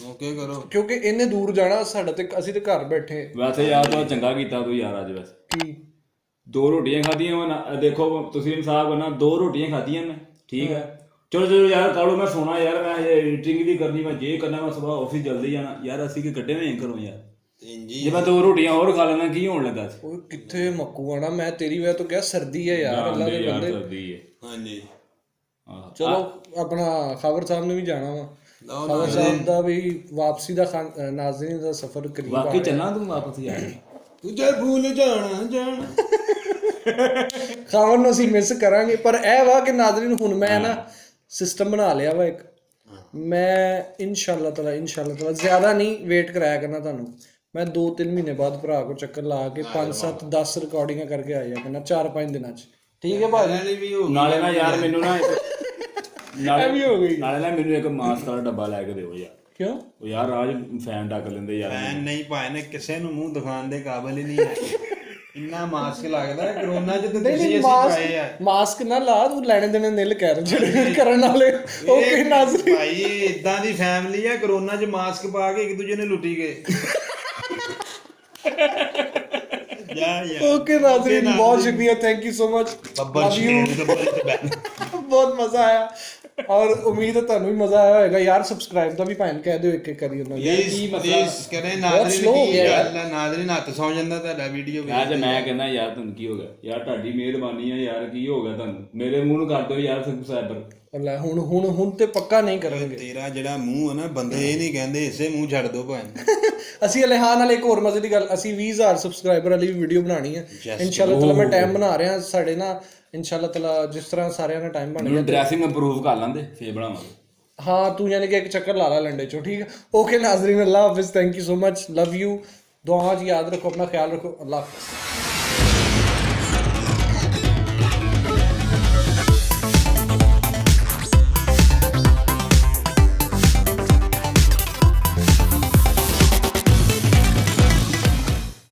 ਓਕੇ ਕਰੋ। ਕਿਉਂਕਿ ਇਹਨੇ ਦੂਰ ਜਾਣਾ ਸਾਡਾ ਤੇ ਅਸੀਂ ਤੇ ਘਰ ਬੈਠੇ। ਵੈਸੇ ਯਾਰ ਤੂੰ ਚੰਗਾ ਕੀਤਾ ਤੂੰ ਯਾਰ ਅੱਜ ਵੈਸੇ। ਕੀ? ਦੋ ਰੋਟੀਆਂ ਖਾਧੀਆਂ ਵਾ ਨਾ- ਦੇਖੋ ਤੁਸੀਂ ਇਨਸਾਫ ਕਰਨਾ ਦੋ ਰੋਟੀਆਂ ਖਾਧੀਆਂ ਮੈਂ ਠੀਕ ਹੈ? ਚਲੋ ਚਲੋ ਯਾਰ ਕਾਲੋ ਮੈਂ ਸੋਣਾ ਯਾਰ ਮੈਂ ਐਡੀਟਿੰਗ ਵੀ ਕਰਨੀ ਮੈਂ ਜੇ ਕਰਨਾ ਮੈਂ ਸਵੇਰ ਆਫਿਸ ਜਲਦੀ ਜਾਣਾ। ਯਾਰ ਅਸੀਂ ਕਿ ਕੱਢੇ ਹੋਏ ਆਂ ਘਰੋਂ ਯਾਰ? ਇੰਜੀ ਜੇ ਮੈਂ ਦੋ ਰੋਟੀਆਂ ਹੋਰ ਖਾ ਲੈਣਾ ਕੀ ਹੋਣ ਲੱਗਾ ਸੀ? ਉਹ ਕਿੱਥੇ ਮੱਕੂ ਆਣਾ? ਮੈਂ ਤੇਰੀ ਵਜ੍ਹਾ ਤੋਂ ਕਿਹਾ ਸਰਦੀ ਹੈ ਯਾਰ ਅੱਲਾ ਦੇ ਬੰਦੇ। ਸਰਦੀ ਹੈ। ਹਾਂਜੀ। ਚਲੋ ਆਪਣਾ ਖਬਰ ਸਾਹਿਬ ਨੂੰ ਵੀ ਜਾਣਾ ਵਾ। ਖਬਰ ਸਾਹਿਬ ਦਾ ਵੀ ਵਾਪਸੀ ਦਾ ਨਾਜ਼ਰੀਨ ਦਾ ਸਫ਼ਰ ਕਰੀਬ ਆ ਵਾਕਈ ਚੱਲਾਂ ਤੂੰ ਵਾਪਸ ਯਾਰ? ਤੁਝੇ ਭੁੱਲ ਜਾਣਾ ਜਾਣਾ। ਖਬਰ ਨੂੰ ਅਸੀਂ ਮਿਸ ਕਰਾਂਗੇ ਪਰ ਇਹ ਵਾ ਕਿ ਨਾਜ਼ਰੀਨ ਹੁਣ ਮੈਂ ਨਾ ਸਿਸਟਮ ਬਣਾ ਲਿਆ ਵਾ ਇੱਕ। ਮੈਂ ਇਨਸ਼ਾਅੱਲਾ ਤਾਲਾ ਇਨਸ਼ਾਅੱਲਾ ਤਾਲਾ ਜ਼ਿਆਦਾ ਨਹੀਂ ਵੇਟ ਕਰਾਇਆ ਕਰਨਾ ਤੁਹਾਨੂੰ। ਮੈਂ 2-3 ਮਹੀਨੇ ਬਾਅਦ ਭਰਾ ਕੋ ਚੱਕਰ ਲਾ ਕੇ 5-7 10 ਰਿਕਾਰਡਿੰਗਾਂ ਕਰਕੇ ਆਇਆ ਕਰਨਾ 4-5 ਦਿਨਾਂ 'ਚ। ਠੀਕ ਹੈ ਭਾਜੀ? ਨਾਲੇ ਵੀ ਹੋ ਨਾਲੇ ਨਾ ਯਾਰ ਮੈਨੂੰ ਨਾ ਇੱਕ- ਨਾਲੇ ਵੀ ਹੋ ਗਈ ਨਾਲੇ ਨਾ ਮੈਨੂੰ ਇੱਕ ਮਾਸਕ ਦਾ ਡੱਬਾ ਲੈ ਕੇ ਦਿਓ ਯਾਰ। ਕਿਉਂ? ਉਹ ਯਾਰ ਰਾਜ ਫੈਨ ਡੱਕ ਲੈਂਦੇ ਯਾਰ ਫੈਨ ਨਹੀਂ ਪਾਏ ਨੇ ਕਿਸੇ ਨੂੰ ਮੂੰਹ ਦਿਖਾਉਣ ਦੇ ਕਾਬਿਲ ਹੀ ਨਹੀਂ ਹੈ। ਇੰਨਾ ਮਾਸਕ ਲੱਗਦਾ ਕਰੋਨਾ ਚ ਤੇ ਤੁਸੀਂ ਅਸੀਂ ਪਾਏ ਆ। ਮਾਸਕ ਮਾਸਕ ਨਾ ਲਾ ਤੂੰ ਲੈਣੇ ਦੇਣੇ ਨਿਲ ਕਰ ਜਿਹੜੇ ਕਰਨ ਵਾਲੇ ਓਕੇ ਨਾਜ਼ਰੀਨ ਭਾਈ ਇਦਾਂ ਦੀ ਫੈਮਿਲੀ ਆ ਕਰੋਨਾ ਚ ਮਾਸਕ ਪਾ ਕੇ ਇੱਕ ਦੂਜੇ ਨੂੰ ਲੁੱਟੀ ਗਏ। ਯਾ ਯਾ ਓਕੇ ਨਾਜ਼ਰੀਨ ਬਹੁਤ ਸ਼ੁਕਰੀਆ ਥੈਂਕ ਯੂ ਸੋ ਮਚ ਬੱਬਰ ਸ਼ੇਰ ਬੱਬਰ ਤੇ ਬੈਠ ਬਹੁਤ ਮਜ਼ਾ ਆਇਆ ਔਰ ਉਮੀਦ ਹੈ ਤੁਹਾਨੂੰ ਵੀ ਮਜ਼ਾ ਆਇਆ ਹੋਵੇਗਾ ਯਾਰ ਸਬਸਕ੍ਰਾਈਬ ਦਾ ਵੀ ਭਾਵੇਂ ਕਹਿ ਦਿਓ ਇੱਕ ਇੱਕ ਕਰੀ ਉਹਨਾਂ ਨੂੰ ਪਲੀਜ਼ ਪਲੀਜ਼ ਕਰੇ ਨਾਜ਼ਰੀਨ ਹੋ ਕੀ ਗੱਲ ਆ ਨਾਜ਼ਰੀਨ ਹੱਥ ਸੌ ਜਾਂਦਾ ਤੁਹਾਡਾ ਵੀਡੀਓ ਯਾਰ ਜੇ ਮੈਂ ਕਹਿੰਦਾ ਯਾਰ ਤੁਹਾਨੂੰ ਕੀ ਹੋ ਗਿਆ ਯਾਰ ਤੁਹਾਡੀ ਮਿਹਰਬਾਨੀ ਆ ਯਾਰ ਕੀ ਹੋ ਗਿਆ ਤੁਹਾਨੂੰ ਮੇਰੇ ਮੂੰਹ ਨੂੰ ਕਰ ਦਿਓ ਯਾਰ ਸਬਸਕ੍ਰਾਈਬਰ ਲੈ ਹੁਣ ਹੁਣ ਹੁਣ ਤੇ ਪੱਕਾ ਨਹੀਂ ਕਰਾਂਗੇ ਤੇਰਾ ਜਿਹੜਾ ਮੂੰਹ ਹੈ ਨਾ ਬੰਦੇ ਇਹ ਨਹੀਂ ਕਹਿੰਦੇ ਇਸੇ ਮੂੰਹ ਛੱਡ ਦੋ ਭਾਵੇਂ ਅਸੀਂ ਹਲੇ ਹਾਂ ਨਾਲ ਇੱਕ ਹੋਰ ਮਜ਼ੇ ਦੀ ਗੱਲ ਅਸੀਂ 20000 ਸਬਸਕ੍ਰਾਈਬਰ ਵਾਲੀ ਵੀ ਵੀਡੀਓ ਬਣਾਣੀ ਹੈ ਇਨਸ਼ਾਅੱਲਾ ਤਾਲਾ ਮੈਂ ਟਾਈਮ ਬਣਾ ਰਿਹਾ ਸਾਡੇ ਨਾ ਇਨਸ਼ਾਅੱਲਾ ਤਾਲਾ ਜਿਸ ਤਰ੍ਹਾਂ ਸਾਰਿਆਂ ਦਾ ਟਾਈਮ ਬਣ ਗਿਆ ਡਰੈਸਿੰਗ ਇੰਪਰੂਵ ਕਰ ਲਾਂਦੇ ਫੇਰ ਬਣਾਵਾਂਗੇ। ਹਾਂ ਤੂੰ ਯਾਨੀ ਕਿ ਇੱਕ ਚੱਕਰ ਲਾ ਲਾ ਲੰਡੇ ਚੋ ਠੀਕ ਹੈ ਓਕੇ ਨਾਜ਼ਰੀਨ ਅੱਲਾਹ ਹਾਫਿਜ਼ thank you so much love you ਦੁਆਵਾਂ 'ਚ ਯਾਦ ਰੱਖੋ ਆਪਣਾ ਖਿਆਲ ਰੱਖੋ ਅੱਲਾਹ ਹਾਫਿਜ਼।